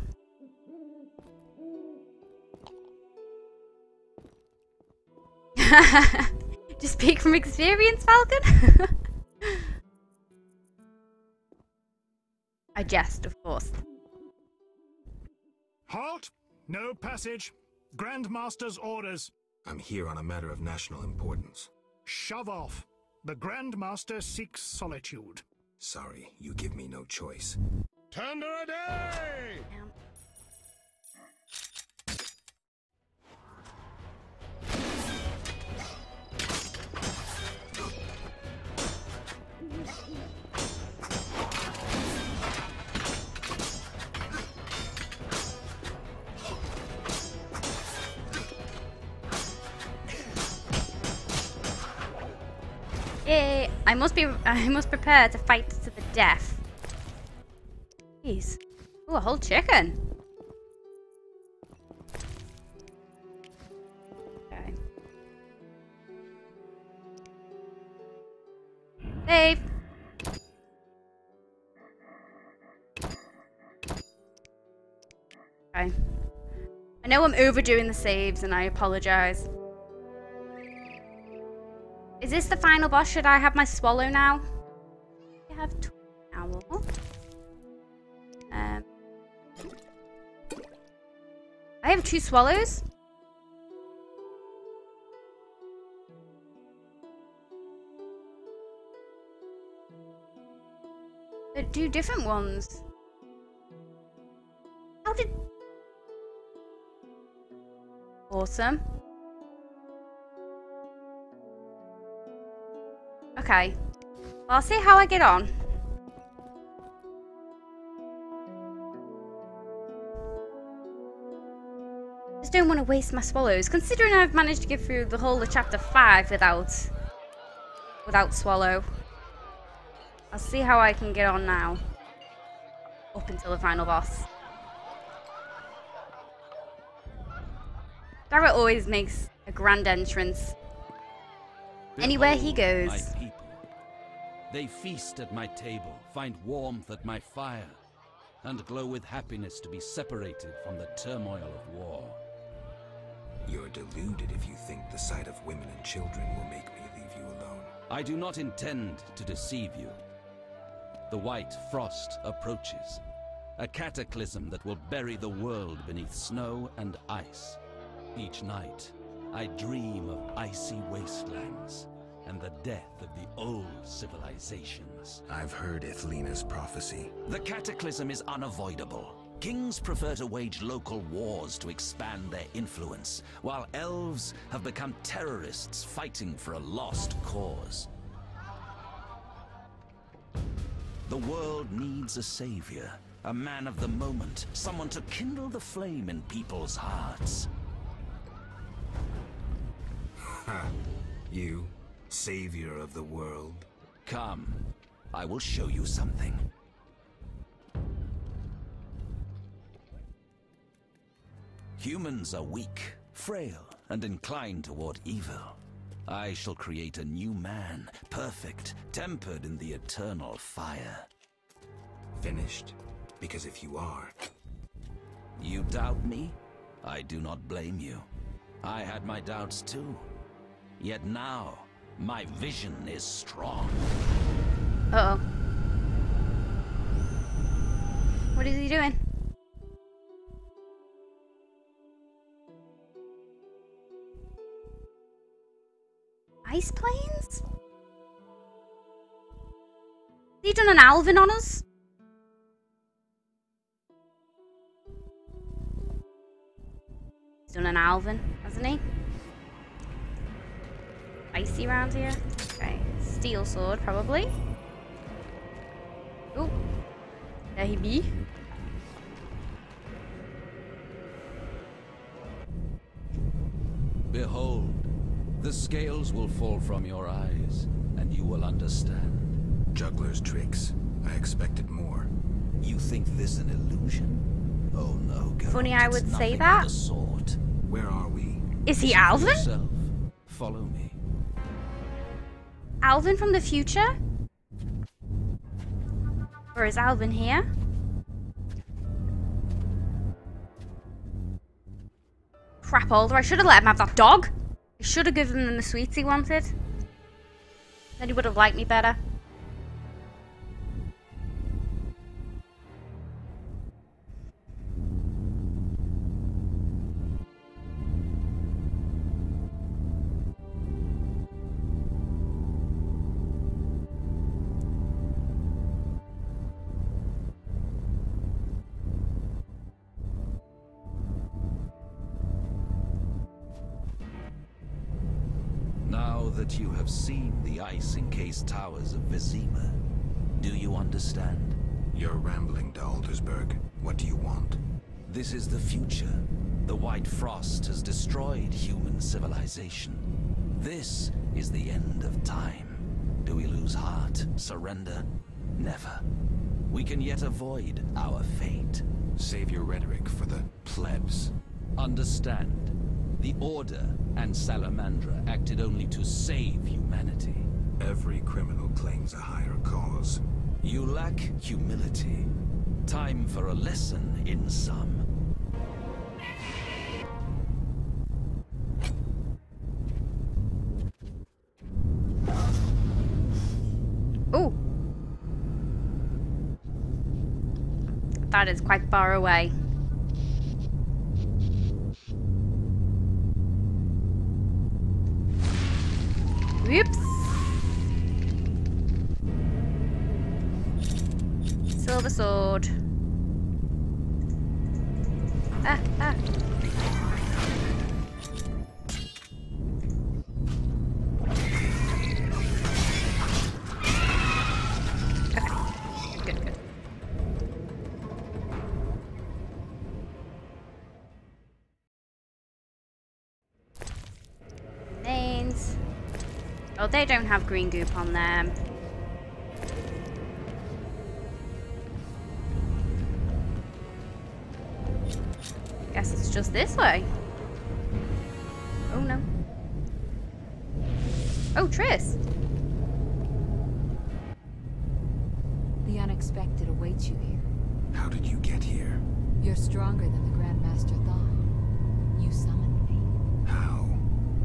Just speak from experience, Falcon. I jest, of course. Halt! No passage. Grandmaster's orders. I'm here on a matter of national importance. Shove off. The Grandmaster seeks solitude. Sorry, you give me no choice. Thunder a day! Yay! I must be. I must prepare to fight to the death. Jeez. Ooh, a whole chicken. Okay. Save. Okay. I know I'm overdoing the saves and I apologize. Is this the final boss? Should I have my swallow now? I have owl. I have two swallows. They're two different ones. How did... Awesome. Okay. I'll see how I get on. Just don't want to waste my swallows. Considering I've managed to get through the whole of chapter 5 without without swallow. I'll see how I can get on now. Up until the final boss. Barret always makes a grand entrance. Anywhere he goes. My people. They feast at my table, find warmth at my fire, and glow with happiness to be separated from the turmoil of war. You're deluded if you think the sight of women and children will make me leave you alone. I do not intend to deceive you. The white frost approaches, a cataclysm that will bury the world beneath snow and ice. Each night, I dream of icy wastelands and the death of the old civilizations. I've heard Ithlinne's prophecy. The cataclysm is unavoidable. Kings prefer to wage local wars to expand their influence, while elves have become terrorists fighting for a lost cause. The world needs a savior, a man of the moment, someone to kindle the flame in people's hearts. Ha! You, savior of the world. Come, I will show you something. Humans are weak, frail, and inclined toward evil. I shall create a new man, perfect, tempered in the eternal fire. Finished? Because if you are, You doubt me? I do not blame you. I had my doubts too. Yet now, my vision is strong. Uh oh. What is he doing? Ice planes? He done an Alvin on us? He's done an Alvin, hasn't he? Icy around here. Okay, steel sword probably. Oh, there he be. Behold, the scales will fall from your eyes, and you will understand. juggler's tricks. I expected more. You think this an illusion? Oh no, Geralt, Funny I it's would say nothing that. The sort. Where are we? Is he See Alvin? yourself. Follow me. Alvin from the future? Or is Alvin here? Crap, Alder. I should have let him have that dog. I should have given him the sweets he wanted. Then he would have liked me better. The ice-encased towers of Vizima, do you understand? You're rambling to Aldersberg. What do you want? This is the future. The White Frost has destroyed human civilization. This is the end of time. Do we lose heart, surrender? Never. We can yet avoid our fate. Save your rhetoric for the plebs. Understand, the Order and Salamandra acted only to save humanity. Every criminal claims a higher cause. You lack humility. Time for a lesson in some. Ooh. That is quite far away. Whoops. silver sword. Ah, ah. Oh, they don't have green goop on them. It's just this way. Oh no. Oh, Triss. The unexpected awaits you here. How did you get here? You're stronger than the Grandmaster thought. You summoned me. How?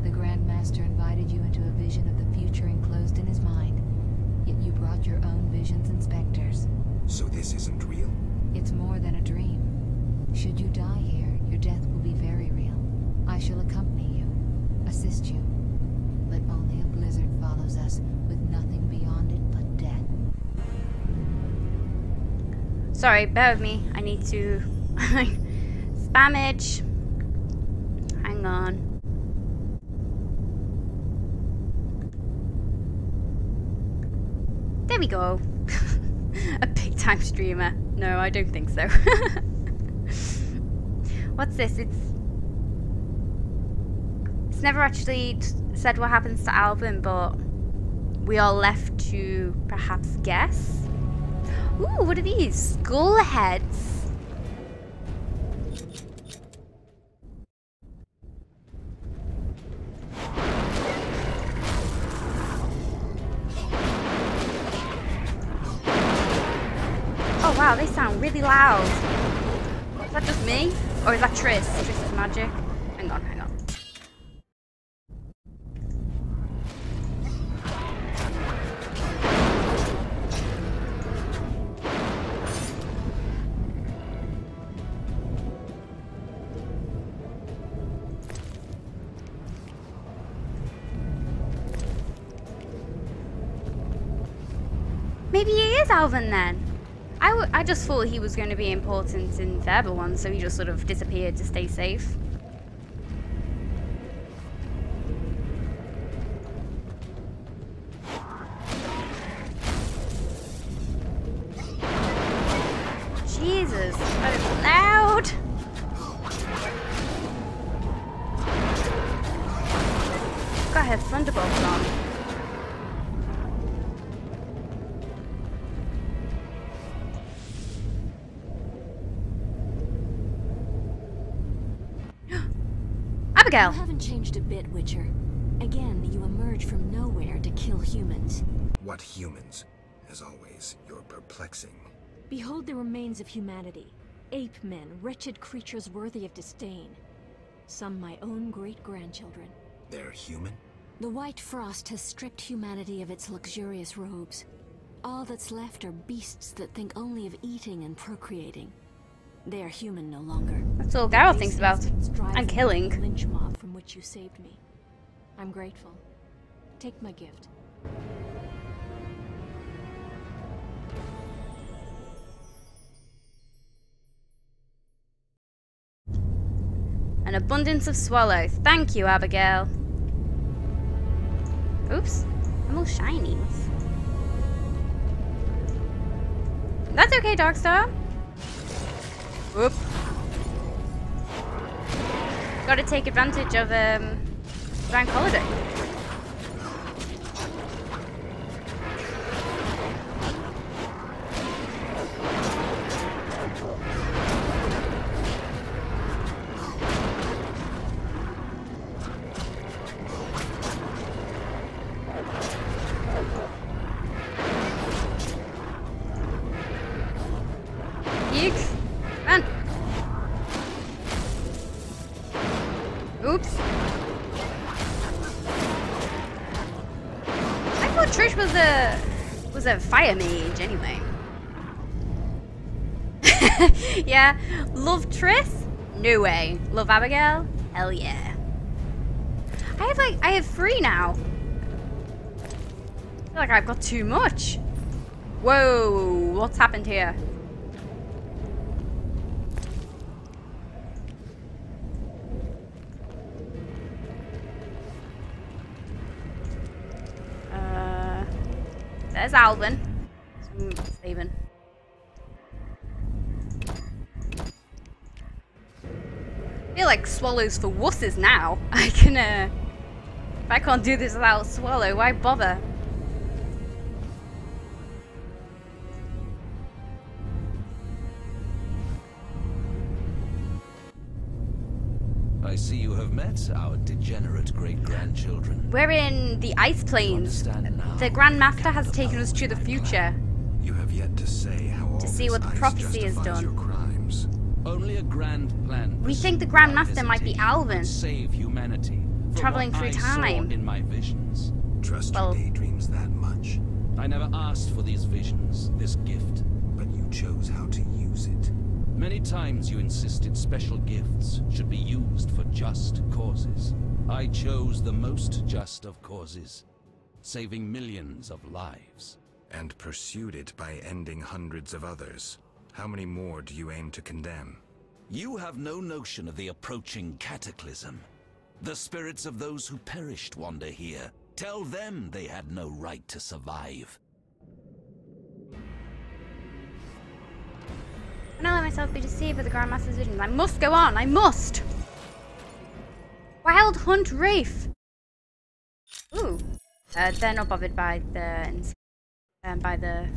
The Grandmaster invited you into a vision of the future enclosed in his mind. Yet you brought your own visions and specters. So this isn't real? It's more than a dream. Should you die here, your death will be very real. I shall accompany you, assist you. But only a blizzard follows us, with nothing beyond it but death. Sorry, bear with me. I need to spamage. Hang on. There we go. a big time streamer. No, I don't think so. What's this? It's it's never actually said what happens to Alvin, but we are left to perhaps guess. Ooh, what are these? Skull heads. That Triss? Triss is magic. Hang on, hang on. Maybe he is Alvin then. I, just thought he was going to be important in one, so he just sort of disappeared to stay safe. Always, you're perplexing. Behold the remains of humanity. Ape men, wretched creatures worthy of disdain. Some my own great-grandchildren. They're human? The White Frost has stripped humanity of its luxurious robes. All that's left are beasts that think only of eating and procreating. They are human no longer. That's all Garrett thinks about. And killing. Lynch mob from which you saved me. I'm grateful. Take my gift. An abundance of swallows. Thank you, Abigail. Oops. I'm all shiny. That's okay, Darkstar. Whoop. Gotta take advantage of um, bank holiday. Love Triss? No way. Love Abigail? Hell yeah. I have like I have three now. I feel like I've got too much. Whoa, what's happened here? Uh, there's Alvin. Swallows for wusses now. I can, uh, If I can't do this without swallow, why bother? I see you have met our degenerate great-grandchildren. We're in the ice plains. The Grandmaster has taken us to the future. You have yet to say how all To see what the prophecy has done. Your crimes. Only a grand plan. We think the Grand Master might be Alvin. Save humanity. Traveling through I time. in my visions. Trust Well- your daydreams that much. I never asked for these visions, this gift. But you chose how to use it. Many times you insisted special gifts should be used for just causes. I chose the most just of causes, saving millions of lives. And pursued it by ending hundreds of others. How many more do you aim to condemn? You have no notion of the approaching cataclysm. The spirits of those who perished wander here. Tell them they had no right to survive. Can I let myself be deceived by the Grandmaster's visions? I must go on. I must. Wild Hunt Reef. Ooh. Uh, they're not bothered by the um, by the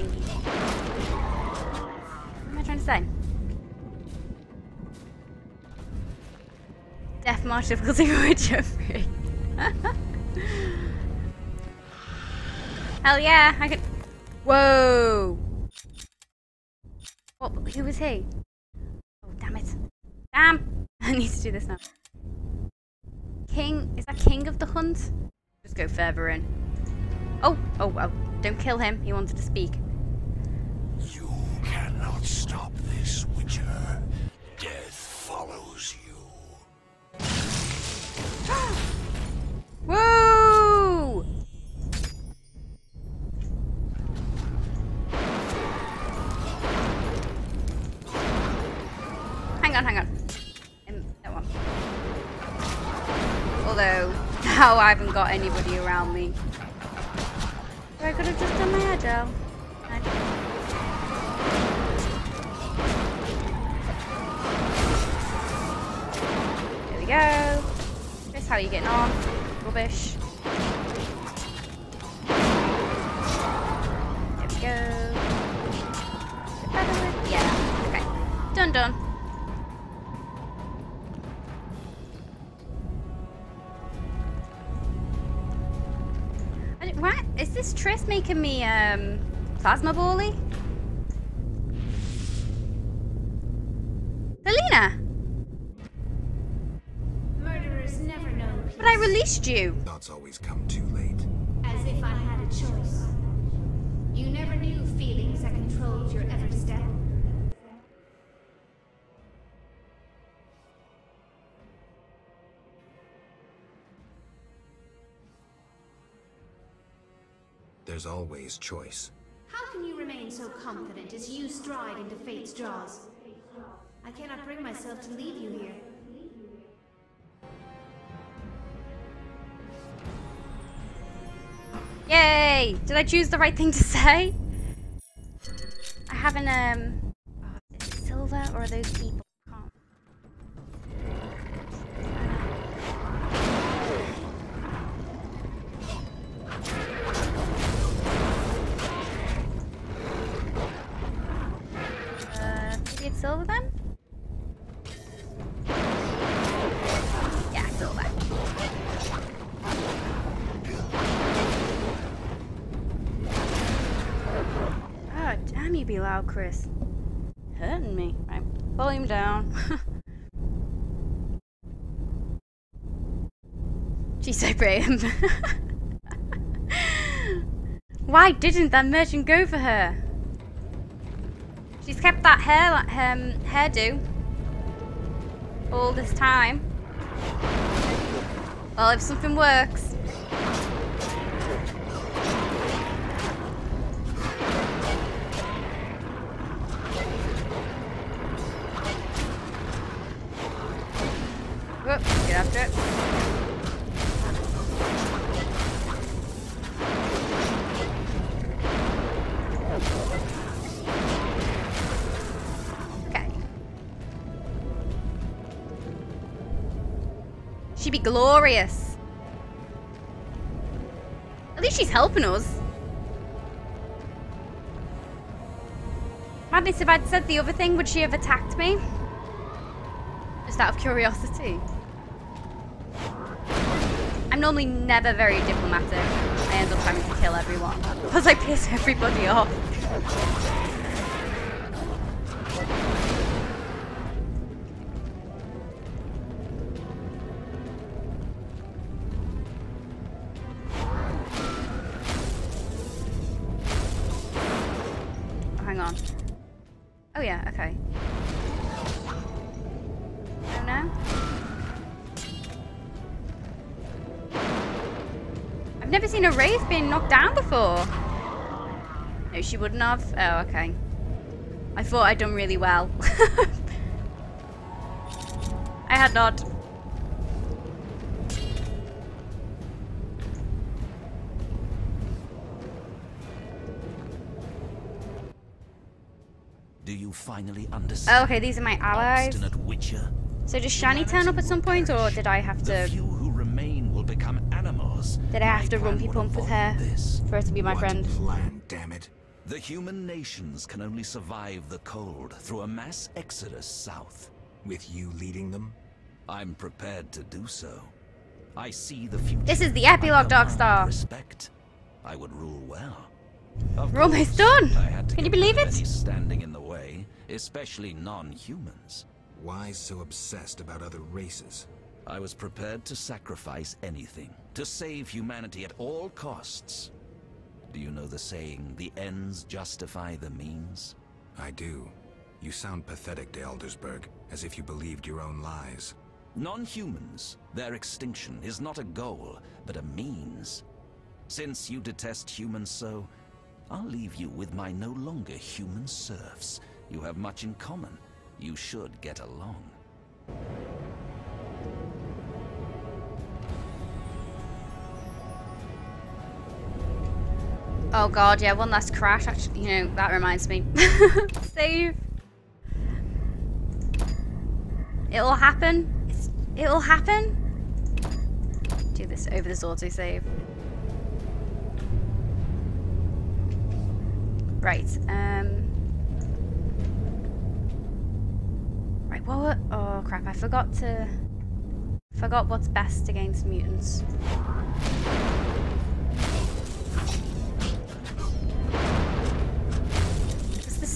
thingy. What am I trying to say? Death March difficulty for 3. Hell yeah, I could. Whoa! What? Who was he? Oh, damn it. Damn! I need to do this now. King. Is that King of the Hunt? Just go further in. Oh, oh, well. Don't kill him. He wanted to speak. Cannot stop this, Witcher. Death follows you. Woo! Hang on, hang on. Um, that one. Although, now I haven't got anybody around me. I could have just done my agile. There go. Chris, how you getting on? Rubbish. There we go. Yeah. Okay. Done, done. What? Is this Triss making me, um, plasma bally? But you. Thoughts always come too late. as if I had a choice. You never knew feelings that controlled your every step. There's always choice. How can you remain so confident as you stride into fate's jaws? I cannot bring myself to leave you here. Yay! Did I choose the right thing to say? I haven't, um... is it Silver or are those people? Uh, maybe it's Silver then? Damn you be loud, Chris. Hurting me. Right, volume down. She's so brave. Why didn't that merchant go for her? She's kept that hair um, hairdo all this time. Well, if something works. Glorious. At least she's helping us. Madness, if I'd said the other thing, would she have attacked me? Just out of curiosity. I'm normally never very diplomatic. I end up having to kill everyone. Because I piss everybody off. She wouldn't have. Oh, okay. I thought I'd done really well. I had not. Do you finally oh, understand? Oh, okay, these are my allies. Witcher. So does Shani turn up at some point, or did I have The to? few who remain will become animals. Did I have to rumpy pump with her for her to be my friend? Plan, damn it. The human nations can only survive the cold through a mass exodus south. With you leading them? I'm prepared to do so. I see the future. This is the epilogue, command Darkstar. Respect. I would rule well. Of We're almost done. I had to Can you believe it? Any standing in the way, especially non-humans. Why so obsessed about other races? I was prepared to sacrifice anything to save humanity at all costs. Do you know the saying, the ends justify the means? I do. You sound pathetic to Aldersberg, as if you believed your own lies. Non-humans, their extinction is not a goal, but a means. Since you detest humans so, I'll leave you with my no longer human serfs. You have much in common. You should get along. Oh god, yeah, one last crash. Actually, you know, that reminds me. Save. It'll happen. It'll happen. Do this over this auto save. Right, um... Right, what were... Oh crap, I forgot to... Forgot what's best against mutants.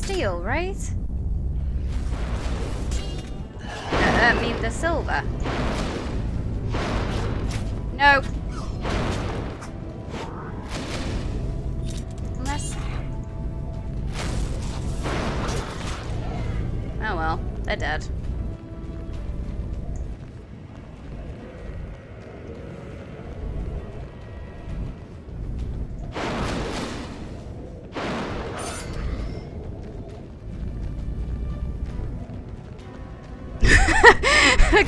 Steel, right? Uh, I mean the silver. No. Unless... Oh well, they're dead.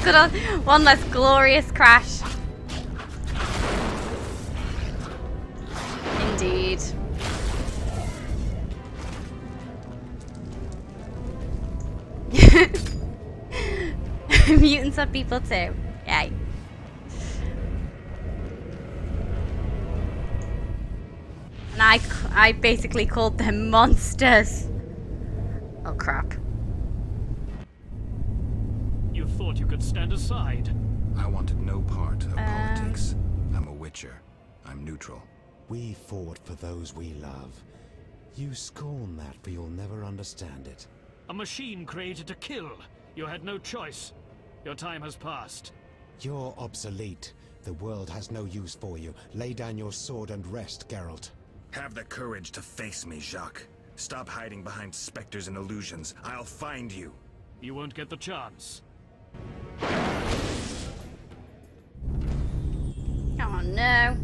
One less glorious crash. Indeed. Mutants are people too. Yay. And I, I basically called them monsters. Oh crap. Thought you could stand aside. I wanted no part of Um. politics. I'm a Witcher. I'm neutral. We fought for those we love. You scorn that, but you'll never understand it. A machine created to kill. You had no choice. Your time has passed. You're obsolete. The world has no use for you. Lay down your sword and rest, Geralt. Have the courage to face me, Jacques. Stop hiding behind specters and illusions. I'll find you. You won't get the chance. Oh no.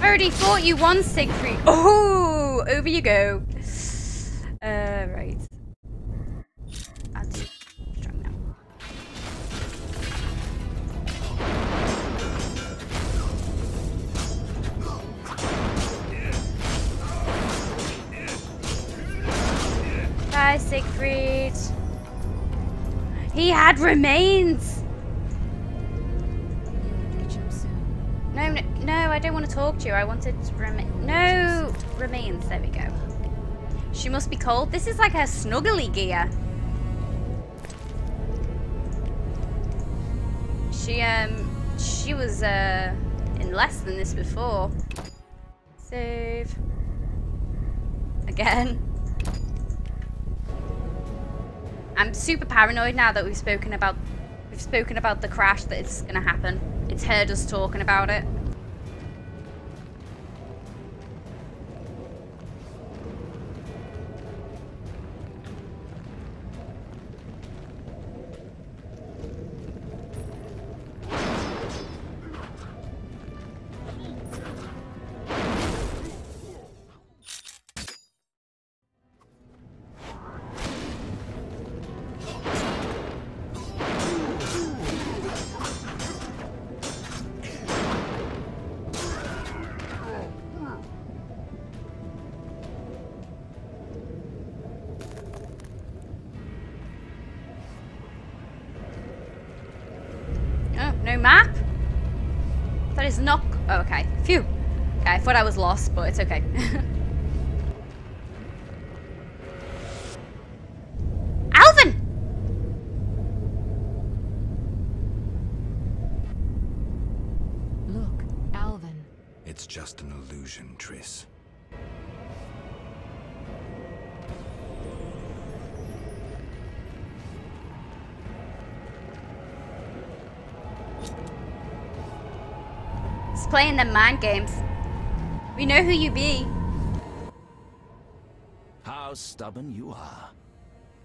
I already fought you once, Siegfried. Oh, over you go. Uh, right. Remains. No, no, no, I don't want to talk to you. I wanted to rem no remains. There we go. She must be cold. This is like her snuggly gear. She um she was uh in less than this before. Save. Again. I'm super paranoid now that we've spoken about we've spoken about the crash that it's gonna happen. It's heard us talking about it. Okay, I thought I was lost, but it's okay. Alvin! Look, Alvin. It's just an illusion, Triss. It's playing the mind games. We know who you be. How stubborn you are.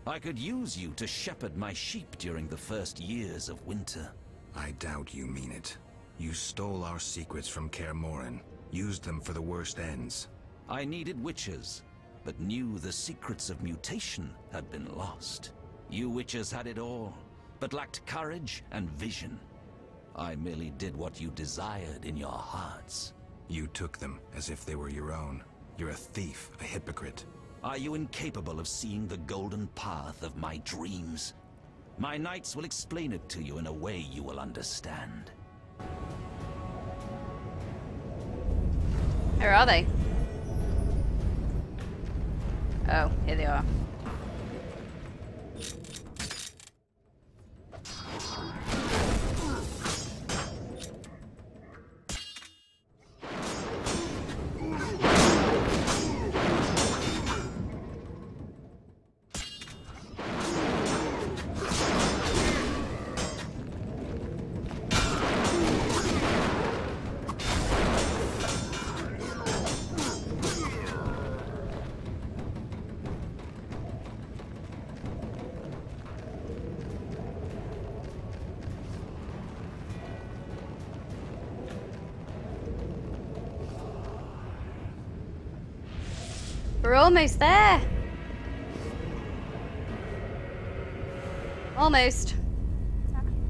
I could use you to shepherd my sheep during the first years of winter. I doubt you mean it. You stole our secrets from Kaer Morhen, used them for the worst ends. I needed witches, but knew the secrets of mutation had been lost. You witches had it all, but lacked courage and vision. I merely did what you desired in your hearts. You took them as if they were your own. You're a thief, a hypocrite. Are you incapable of seeing the golden path of my dreams? My knights will explain it to you in a way you will understand. Where are they? Oh, here they are. We're almost there. Almost.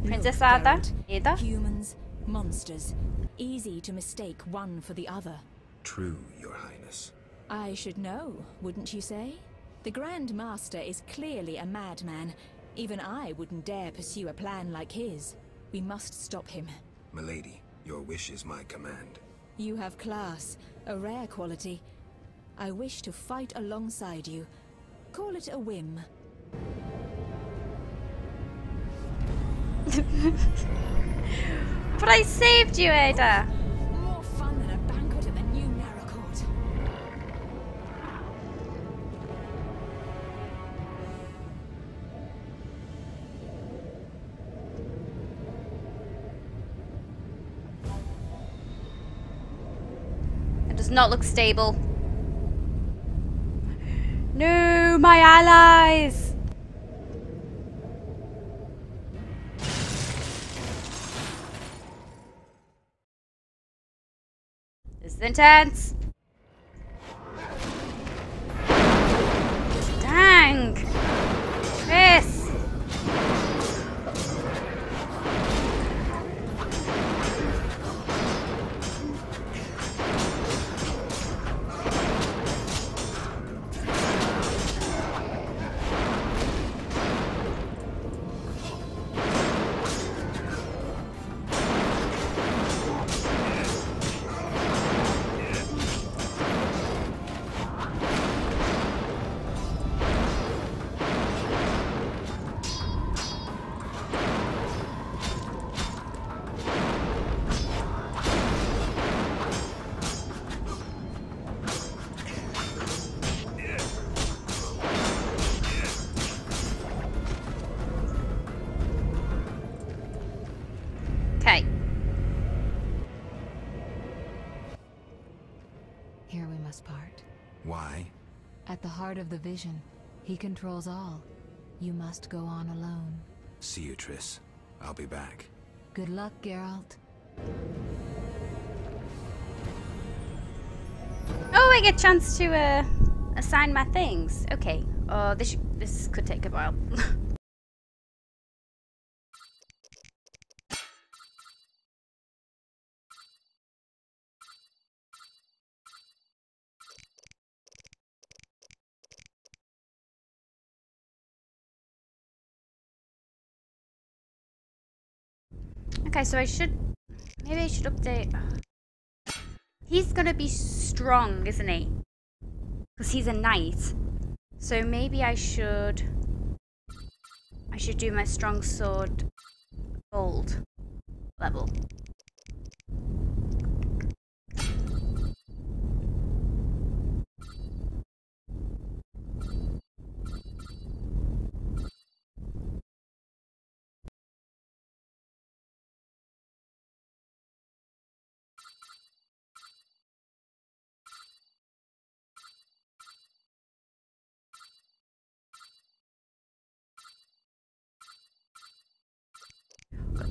Princess Look, Adda? Geralt. Adda? Humans, monsters. Easy to mistake one for the other. True, Your Highness. I should know, wouldn't you say? The Grand Master is clearly a madman. Even I wouldn't dare pursue a plan like his. We must stop him. Milady, your wish is my command. You have class, a rare quality. I wish to fight alongside you. Call it a whim. But I saved you, Adda. More fun than a banquet at the new. It does not look stable. No, my allies! This is intense. At the heart of the vision, he controls all. You must go on alone. See you, Triss. I'll be back. Good luck, Geralt. Oh, I get a chance to uh, assign my things. Okay. Oh, this this could take a while. okay, so I should maybe I should update. He's gonna be strong, isn't he? Because he's a knight. So maybe I should... I should do my strong sword gold level.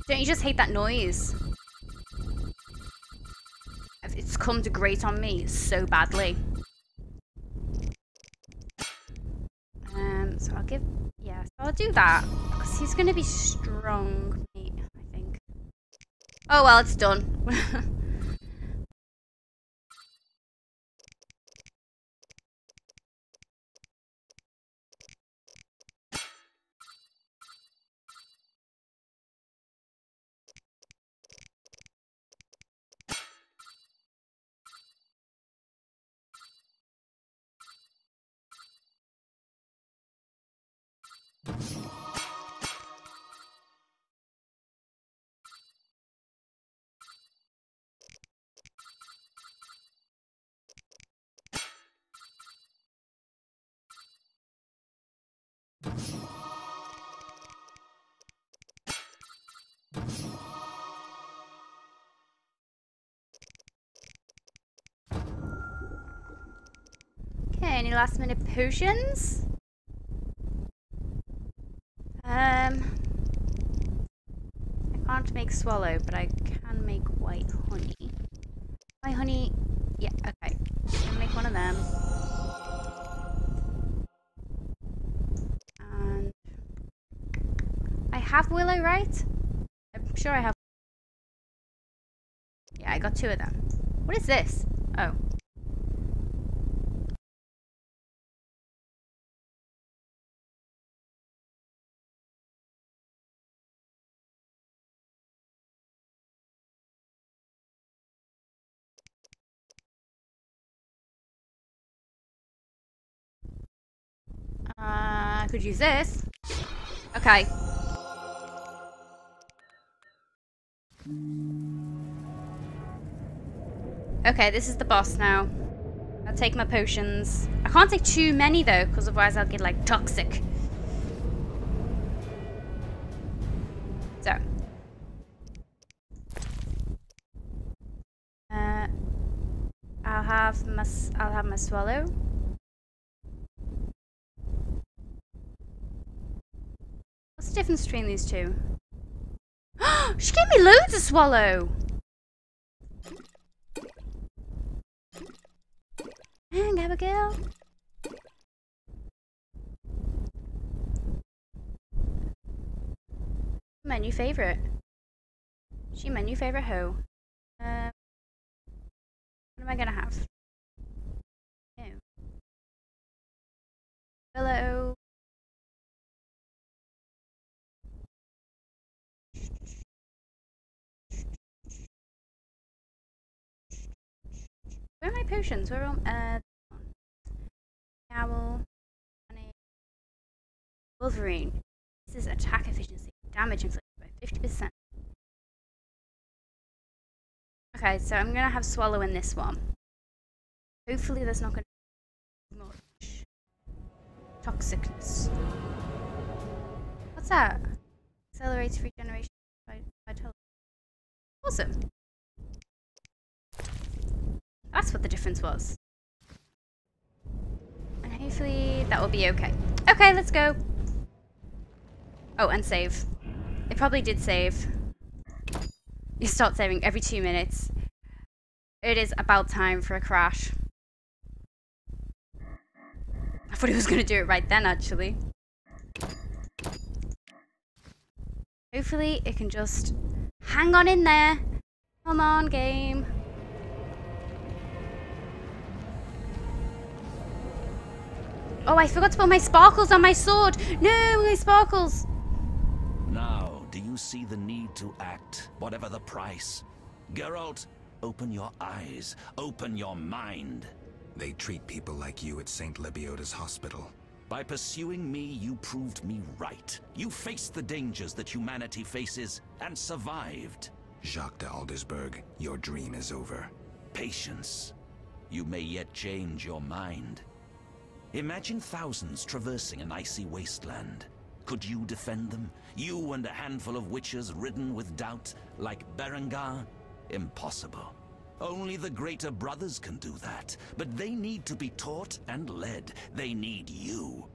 Don't you just hate that noise? It's come to grate on me so badly. Um, so I'll give, yeah, so I'll do that. Because he's going to be strong, mate, I think. Oh, well, it's done. last minute potions? Um, I can't make swallow, but I can make white honey. White honey, yeah, okay. I'll make one of them. And I have willow, right? I'm sure I have. Yeah, I got two of them. What is this? Oh. I could use this. Okay. Okay, this is the boss now. I'll take my potions. I can't take too many though, because otherwise I'll get like toxic. So. Uh, I'll have my I'll have my swallow. What's the difference between these two? she gave me loads of swallow! And Abigail. My new favorite. She my new favorite hoe. Um, what am I gonna have? Hello. Where are my potions? Where are uh Owl Honey Wolverine. This is attack efficiency. Damage inflicted by 50%. Okay, so I'm gonna have Swallow in this one. Hopefully there's not gonna be much toxicness. What's that? Accelerates regeneration by vitality. Awesome. That's what the difference was. And hopefully that will be okay. Okay, let's go. Oh, and save. It probably did save. You start saving every two minutes. It is about time for a crash. I thought he was going to do it right then, actually. Hopefully it can just hang on in there. Come on, game. Oh, I forgot to put my sparkles on my sword. No, my sparkles. Now, do you see the need to act, whatever the price? Geralt, open your eyes, open your mind. They treat people like you at St. Lebioda's hospital. By pursuing me, you proved me right. You faced the dangers that humanity faces, and survived. Jacques de Aldersberg, your dream is over. Patience. You may yet change your mind. Imagine thousands traversing an icy wasteland. Could you defend them? You and a handful of witches ridden with doubt, like Berengar? Impossible. Only the greater brothers can do that. But they need to be taught and led. They need you.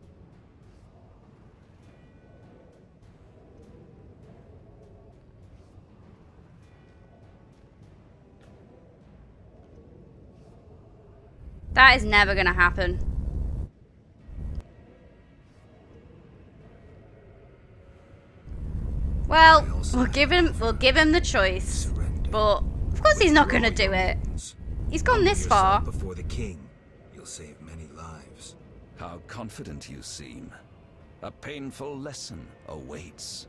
That is never gonna happen. Well, we'll give him we'll give him the choice. But of course he's not gonna do it. He's gone this far. Before the king, you'll save many lives. How confident you seem. A painful lesson awaits.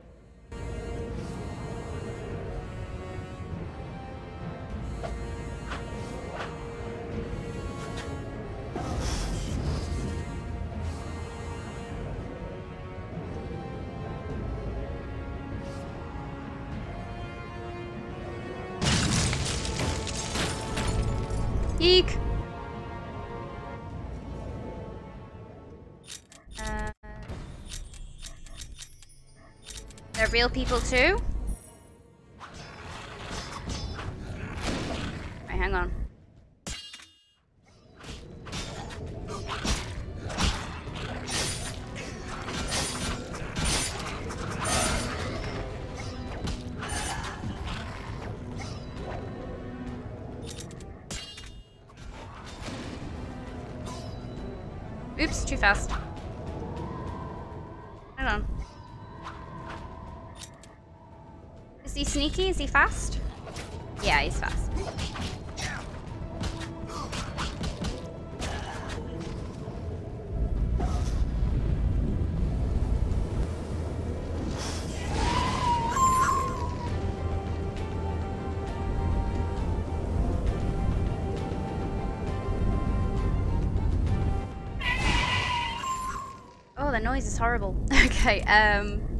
Real people too? Fast? Yeah, he's fast. Oh, the noise is horrible. okay, um...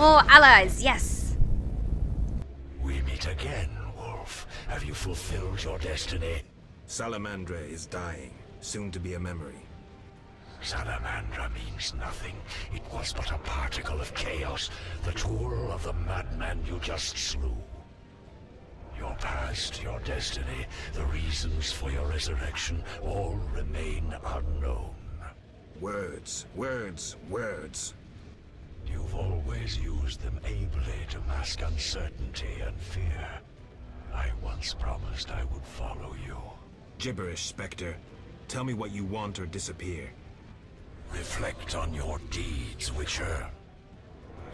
More allies, yes. We meet again, Wolf. Have you fulfilled your destiny? Salamandra is dying, soon to be a memory. Salamandra means nothing. It was but a particle of chaos, the tool of the madman you just slew. Your past, your destiny, the reasons for your resurrection all remain unknown. Words, words, words. You've always used them ably to mask uncertainty and fear. I once promised I would follow you. Gibberish, Spectre. Tell me what you want or disappear. Reflect on your deeds, Witcher.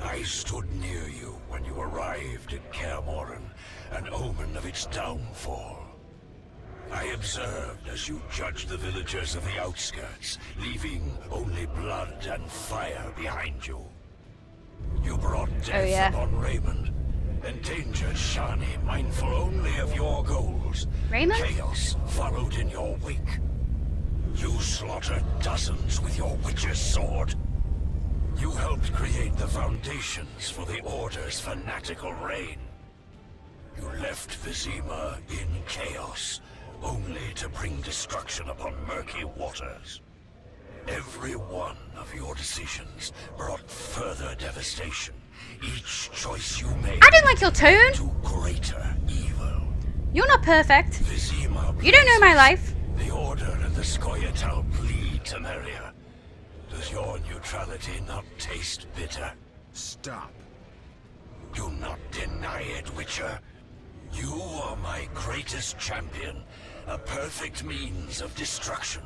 I stood near you when you arrived at Kaer an omen of its downfall. I observed as you judged the villagers of the outskirts, leaving only blood and fire behind you. You brought oh, death Oh, yeah. upon Raymond. Endangered Shani, mindful only of your goals. Raymond? Chaos followed in your wake. You slaughtered dozens with your witch's sword. You helped create the foundations for the Order's fanatical reign. You left Vizima in chaos, only to bring destruction upon murky waters. Every one of your decisions brought further devastation. Each choice you made I don't like your tone. to greater evil. You're not perfect. Vizima You don't know my life. The Order and the Scoia'tael bleed, Temeria. Does your neutrality not taste bitter? Stop. Do not deny it, Witcher. You are my greatest champion, a perfect means of destruction.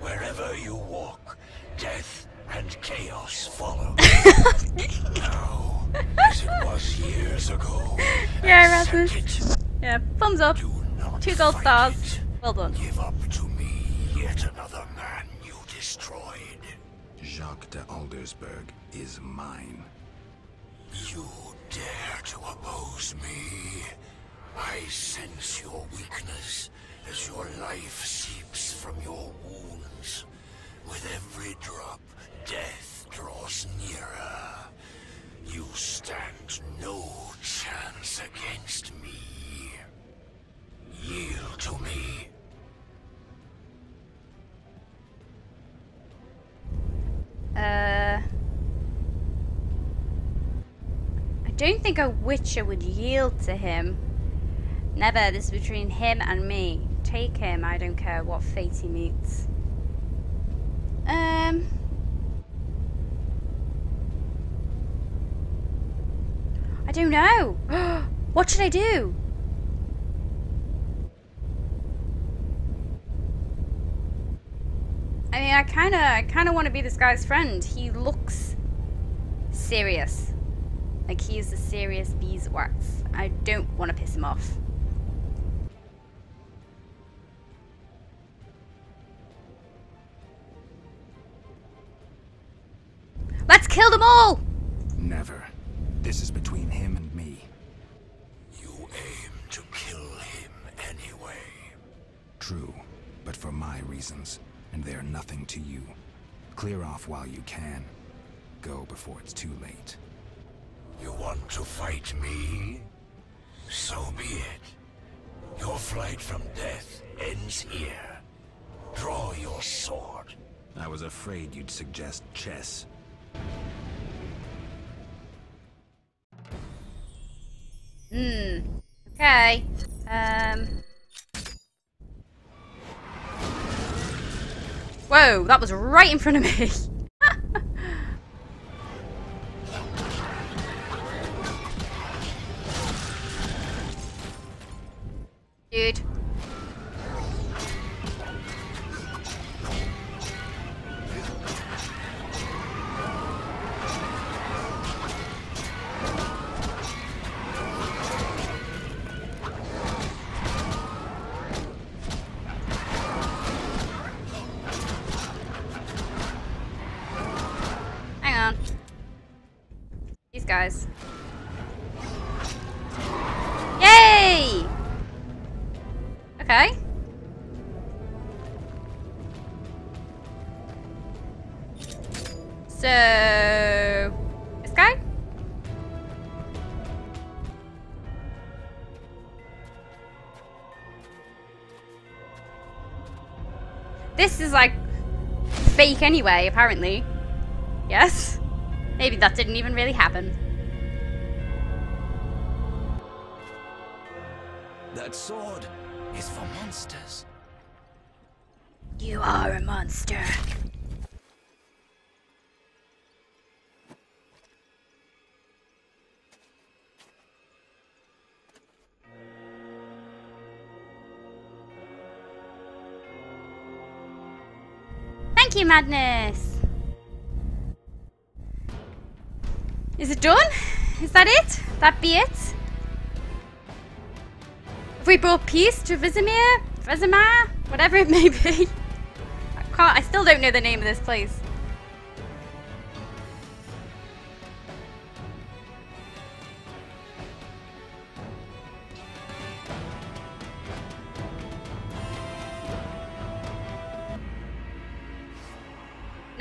Wherever you walk, death and chaos follow. now, as it was years ago, Yeah, accept Rasmus. Yeah, thumbs up. Two gold stars. Well done. Give up to me yet another man you destroyed. Jacques de Aldersberg is mine. You dare to oppose me? I sense your weakness as your life seeps from your With every drop, death draws nearer. You stand no chance against me. Yield to me. Uh, I don't think a Witcher would yield to him. Never. This is between him and me. Take him. I don't care what fate he meets. Um. I don't know. what should I do? I mean, I kind of, I kind of want to be this guy's friend. He looks serious, like he is a serious beeswax. I don't want to piss him off. Let's kill them all! Never. This is between him and me. You aim to kill him anyway. True, but for my reasons, and they're nothing to you. Clear off while you can. Go before it's too late. You want to fight me? So be it. Your flight from death ends here. Draw your sword. I was afraid you'd suggest chess. Hmm. Okay. Um. Whoa, that was right in front of me. fake anyway, apparently. Yes? Maybe that didn't even really happen. Madness. Is it done? Is that it? That be it? Have we brought peace to Vizimir? Vizimar? Whatever it may be. I can't, I still don't know the name of this place.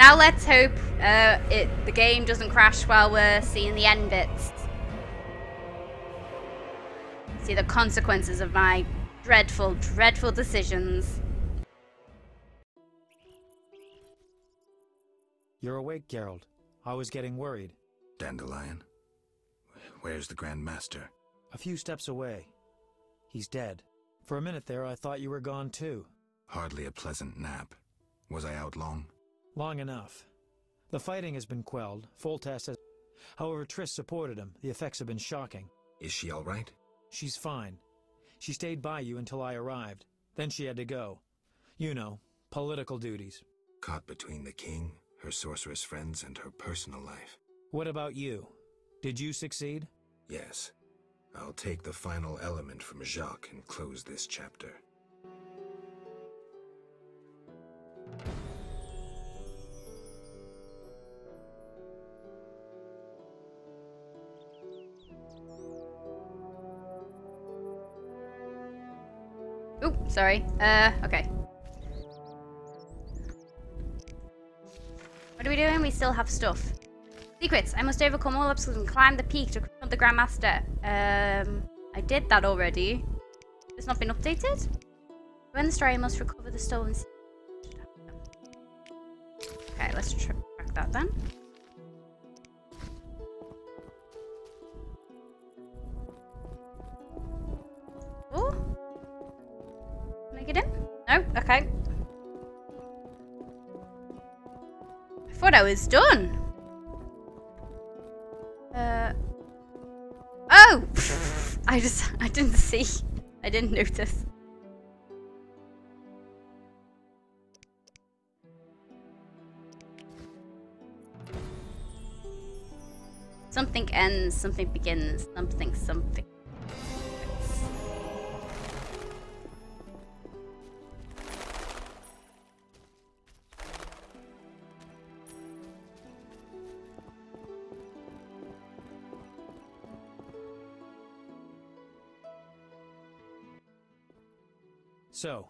Now let's hope uh, it the game doesn't crash while we're seeing the end bits. See the consequences of my dreadful, dreadful decisions. You're awake, Geralt. I was getting worried. Dandelion? Where's the Grand Master? A few steps away. He's dead. For a minute there, I thought you were gone too. Hardly a pleasant nap. Was I out long? Long enough. The fighting has been quelled. Foltest has... However, Triss supported him. The effects have been shocking. Is she all right? She's fine. She stayed by you until I arrived. Then she had to go. You know, political duties. Caught between the king, her sorceress friends, and her personal life. What about you? Did you succeed? Yes. I'll take the final element from Jacques and close this chapter. Sorry. Uh, okay. What are we doing? We still have stuff. Secrets. I must overcome all obstacles and climb the peak to confront the Grandmaster. Um, I did that already. It's not been updated? When the story, must recover the stolen... Okay, let's track that then. No? Okay. I thought I was done. Uh. Oh! I just, I didn't see. I didn't notice. Something ends, something begins, something, something. So,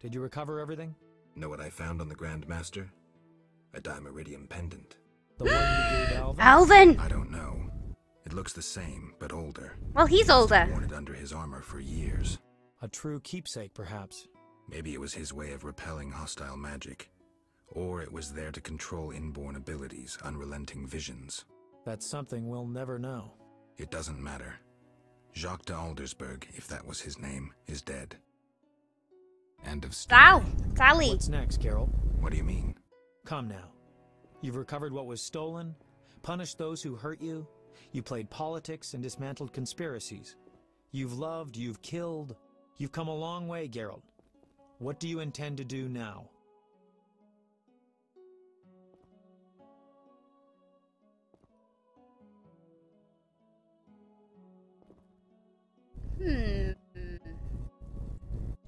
did you recover everything? Know what I found on the Grand Master? A Dimeritium pendant. The one you gave Alvin? Alvin! I don't know. It looks the same, but older. Well, he's older. Worn it under his armor for years. A true keepsake, perhaps. Maybe it was his way of repelling hostile magic. Or it was there to control inborn abilities, unrelenting visions. That's something we'll never know. It doesn't matter. Jacques de Aldersberg, if that was his name, is dead. End of story. Ow! Sally! What's next, Geralt? What do you mean? Come now. You've recovered what was stolen, punished those who hurt you, you played politics and dismantled conspiracies. You've loved, you've killed. You've come a long way, Geralt. What do you intend to do now? Hmm.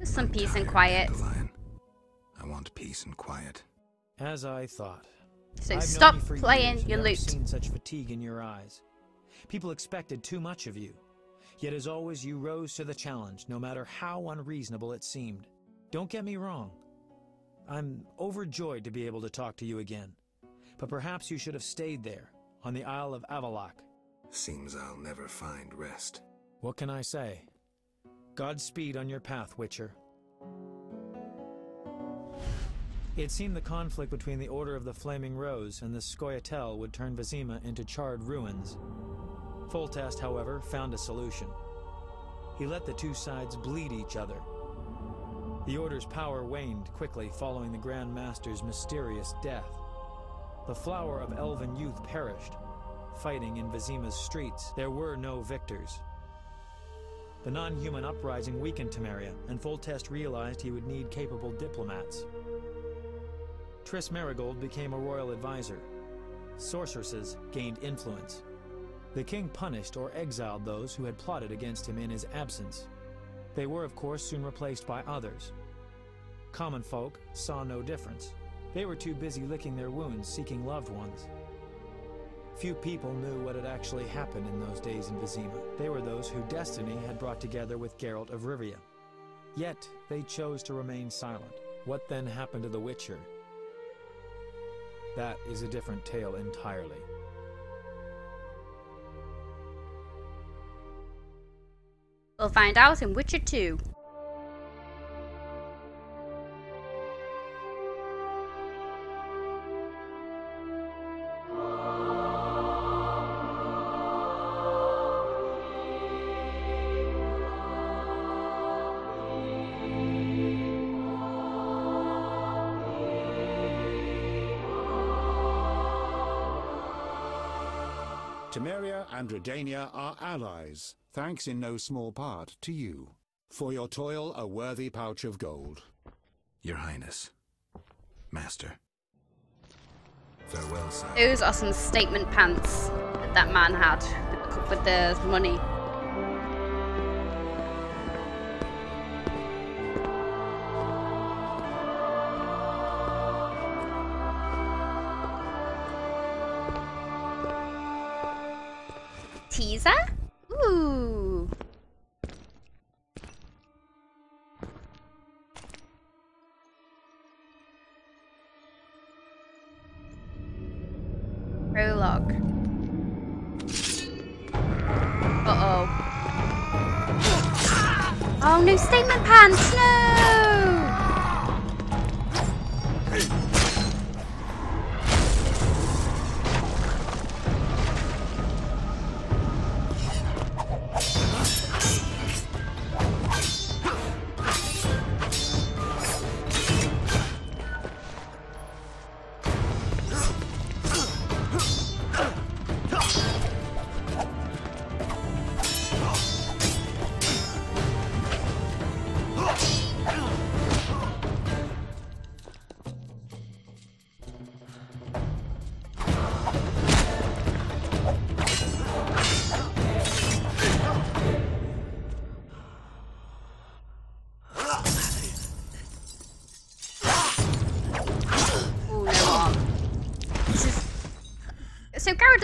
Just some I'm peace and quiet. Dandelion. I want peace and quiet. As I thought. So I've stop you for playing years, your never lute. seen such fatigue in your eyes. People expected too much of you. Yet as always, you rose to the challenge, no matter how unreasonable it seemed. Don't get me wrong. I'm overjoyed to be able to talk to you again. But perhaps you should have stayed there, on the Isle of Avallac'h. Seems I'll never find rest. What can I say? Godspeed on your path, Witcher. It seemed the conflict between the Order of the Flaming Rose and the Scoia'tael would turn Vizima into charred ruins. Foltest, however, found a solution. He let the two sides bleed each other. The Order's power waned quickly following the Grand Master's mysterious death. The flower of elven youth perished. Fighting in Vizima's streets, there were no victors. The non-human uprising weakened Temeria, and Foltest realized he would need capable diplomats. Triss Merigold became a royal advisor. Sorceresses gained influence. The king punished or exiled those who had plotted against him in his absence. They were, of course, soon replaced by others. Common folk saw no difference. They were too busy licking their wounds seeking loved ones. Few people knew what had actually happened in those days in Vizima. They were those who destiny had brought together with Geralt of Rivia. Yet, they chose to remain silent. What then happened to the Witcher? That is a different tale entirely. We'll find out in Witcher 2. Temeria and Redania are allies, thanks in no small part to you. For your toil, a worthy pouch of gold. Your Highness. Master. Farewell, sire. Those are some statement pants that that man had with the money.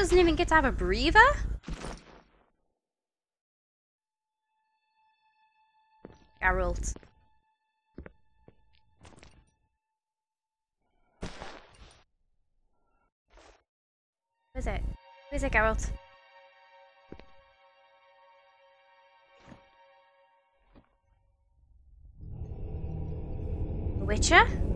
Doesn't even get to have a breather? Geralt. Who is it? Who is it, Geralt? Witcher?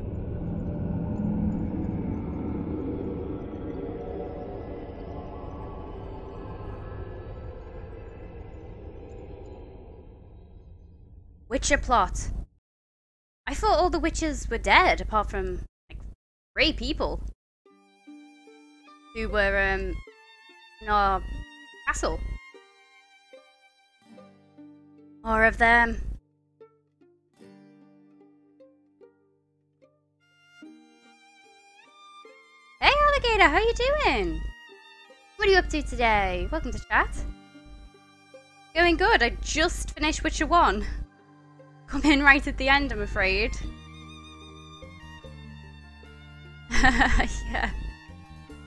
Witcher plot. I thought all the witches were dead, apart from like three people who were um in our castle. More of them. Hey alligator, how are you doing? What are you up to today? Welcome to chat. Going good. I just finished Witcher 1. Come in right at the end, I'm afraid. yeah.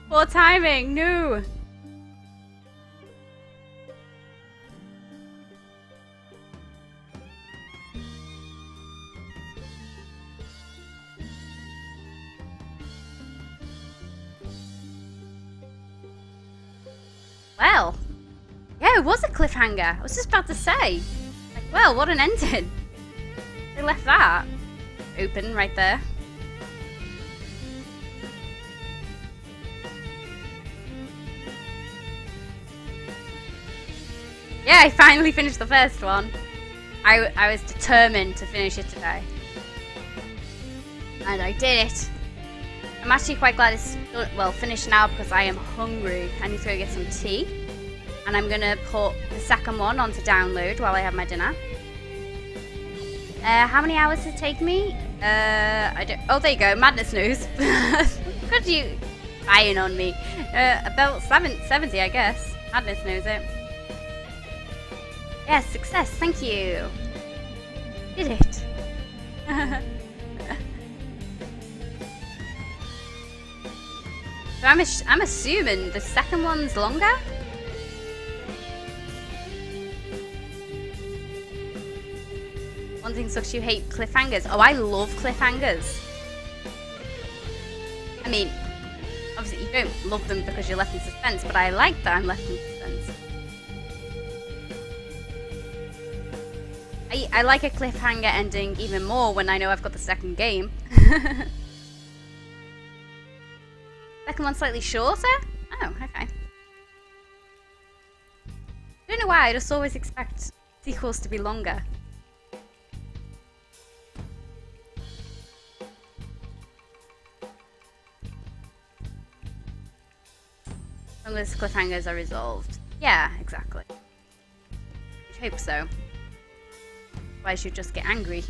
Poor timing, no. Well, yeah, it was a cliffhanger. I was just about to say. Like, well, what an ending. Left that open right there. Yeah, I finally finished the first one. I, I was determined to finish it today. And I did it. I'm actually quite glad it's well finished now because I am hungry. I need to go get some tea. And I'm gonna put the second one onto download while I have my dinner. Uh, how many hours does it take me? Uh, I don't. Oh, there you go. Madness news. Could you spying on me? Uh, about seven, 70, I guess. Madness knows it. Yes, success. Thank you. Did it. so I'm, I'm assuming the second one's longer? Sucks you hate cliffhangers. Oh, I love cliffhangers. I mean, Obviously, you don't love them because you're left in suspense, but I like that I'm left in suspense. I, I like a cliffhanger ending even more when I know I've got the second game. second one slightly shorter? Oh, okay. I don't know why, I just always expect sequels to be longer. Unless cliffhangers are resolved. Yeah, exactly. I hope so. Why should just get angry?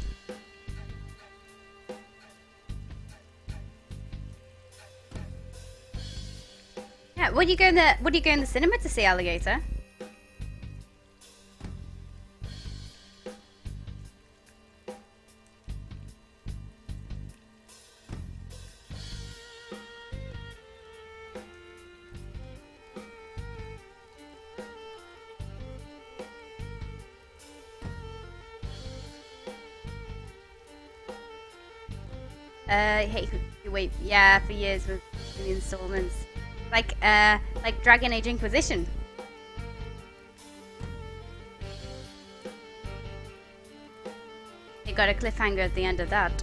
Yeah, what are you going the what are you going to the cinema to see, alligator? Uh, hey, you wait, yeah, for years with installments, like uh, like Dragon Age Inquisition. It got a cliffhanger at the end of that.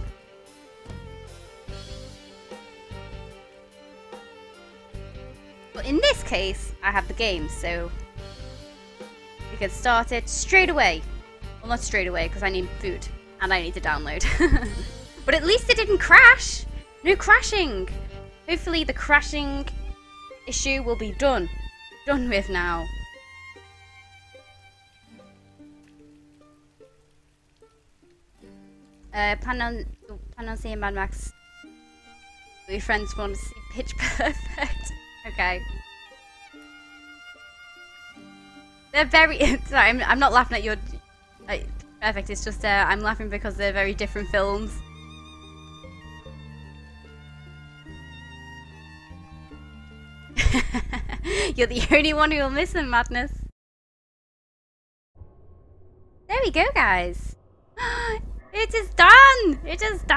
But in this case, I have the game, so we can start it straight away. Well, not straight away, because I need food and I need to download. But at least it didn't crash. No crashing. Hopefully the crashing issue will be done. Done with now. Uh, plan on, plan on seeing Mad Max. Your friends want to see Pitch Perfect. okay. They're very. Sorry, I'm, I'm not laughing at your. Uh, perfect. It's just uh, I'm laughing because they're very different films. You're the only one who will miss them, Madness. There we go, guys. It is done! It is done!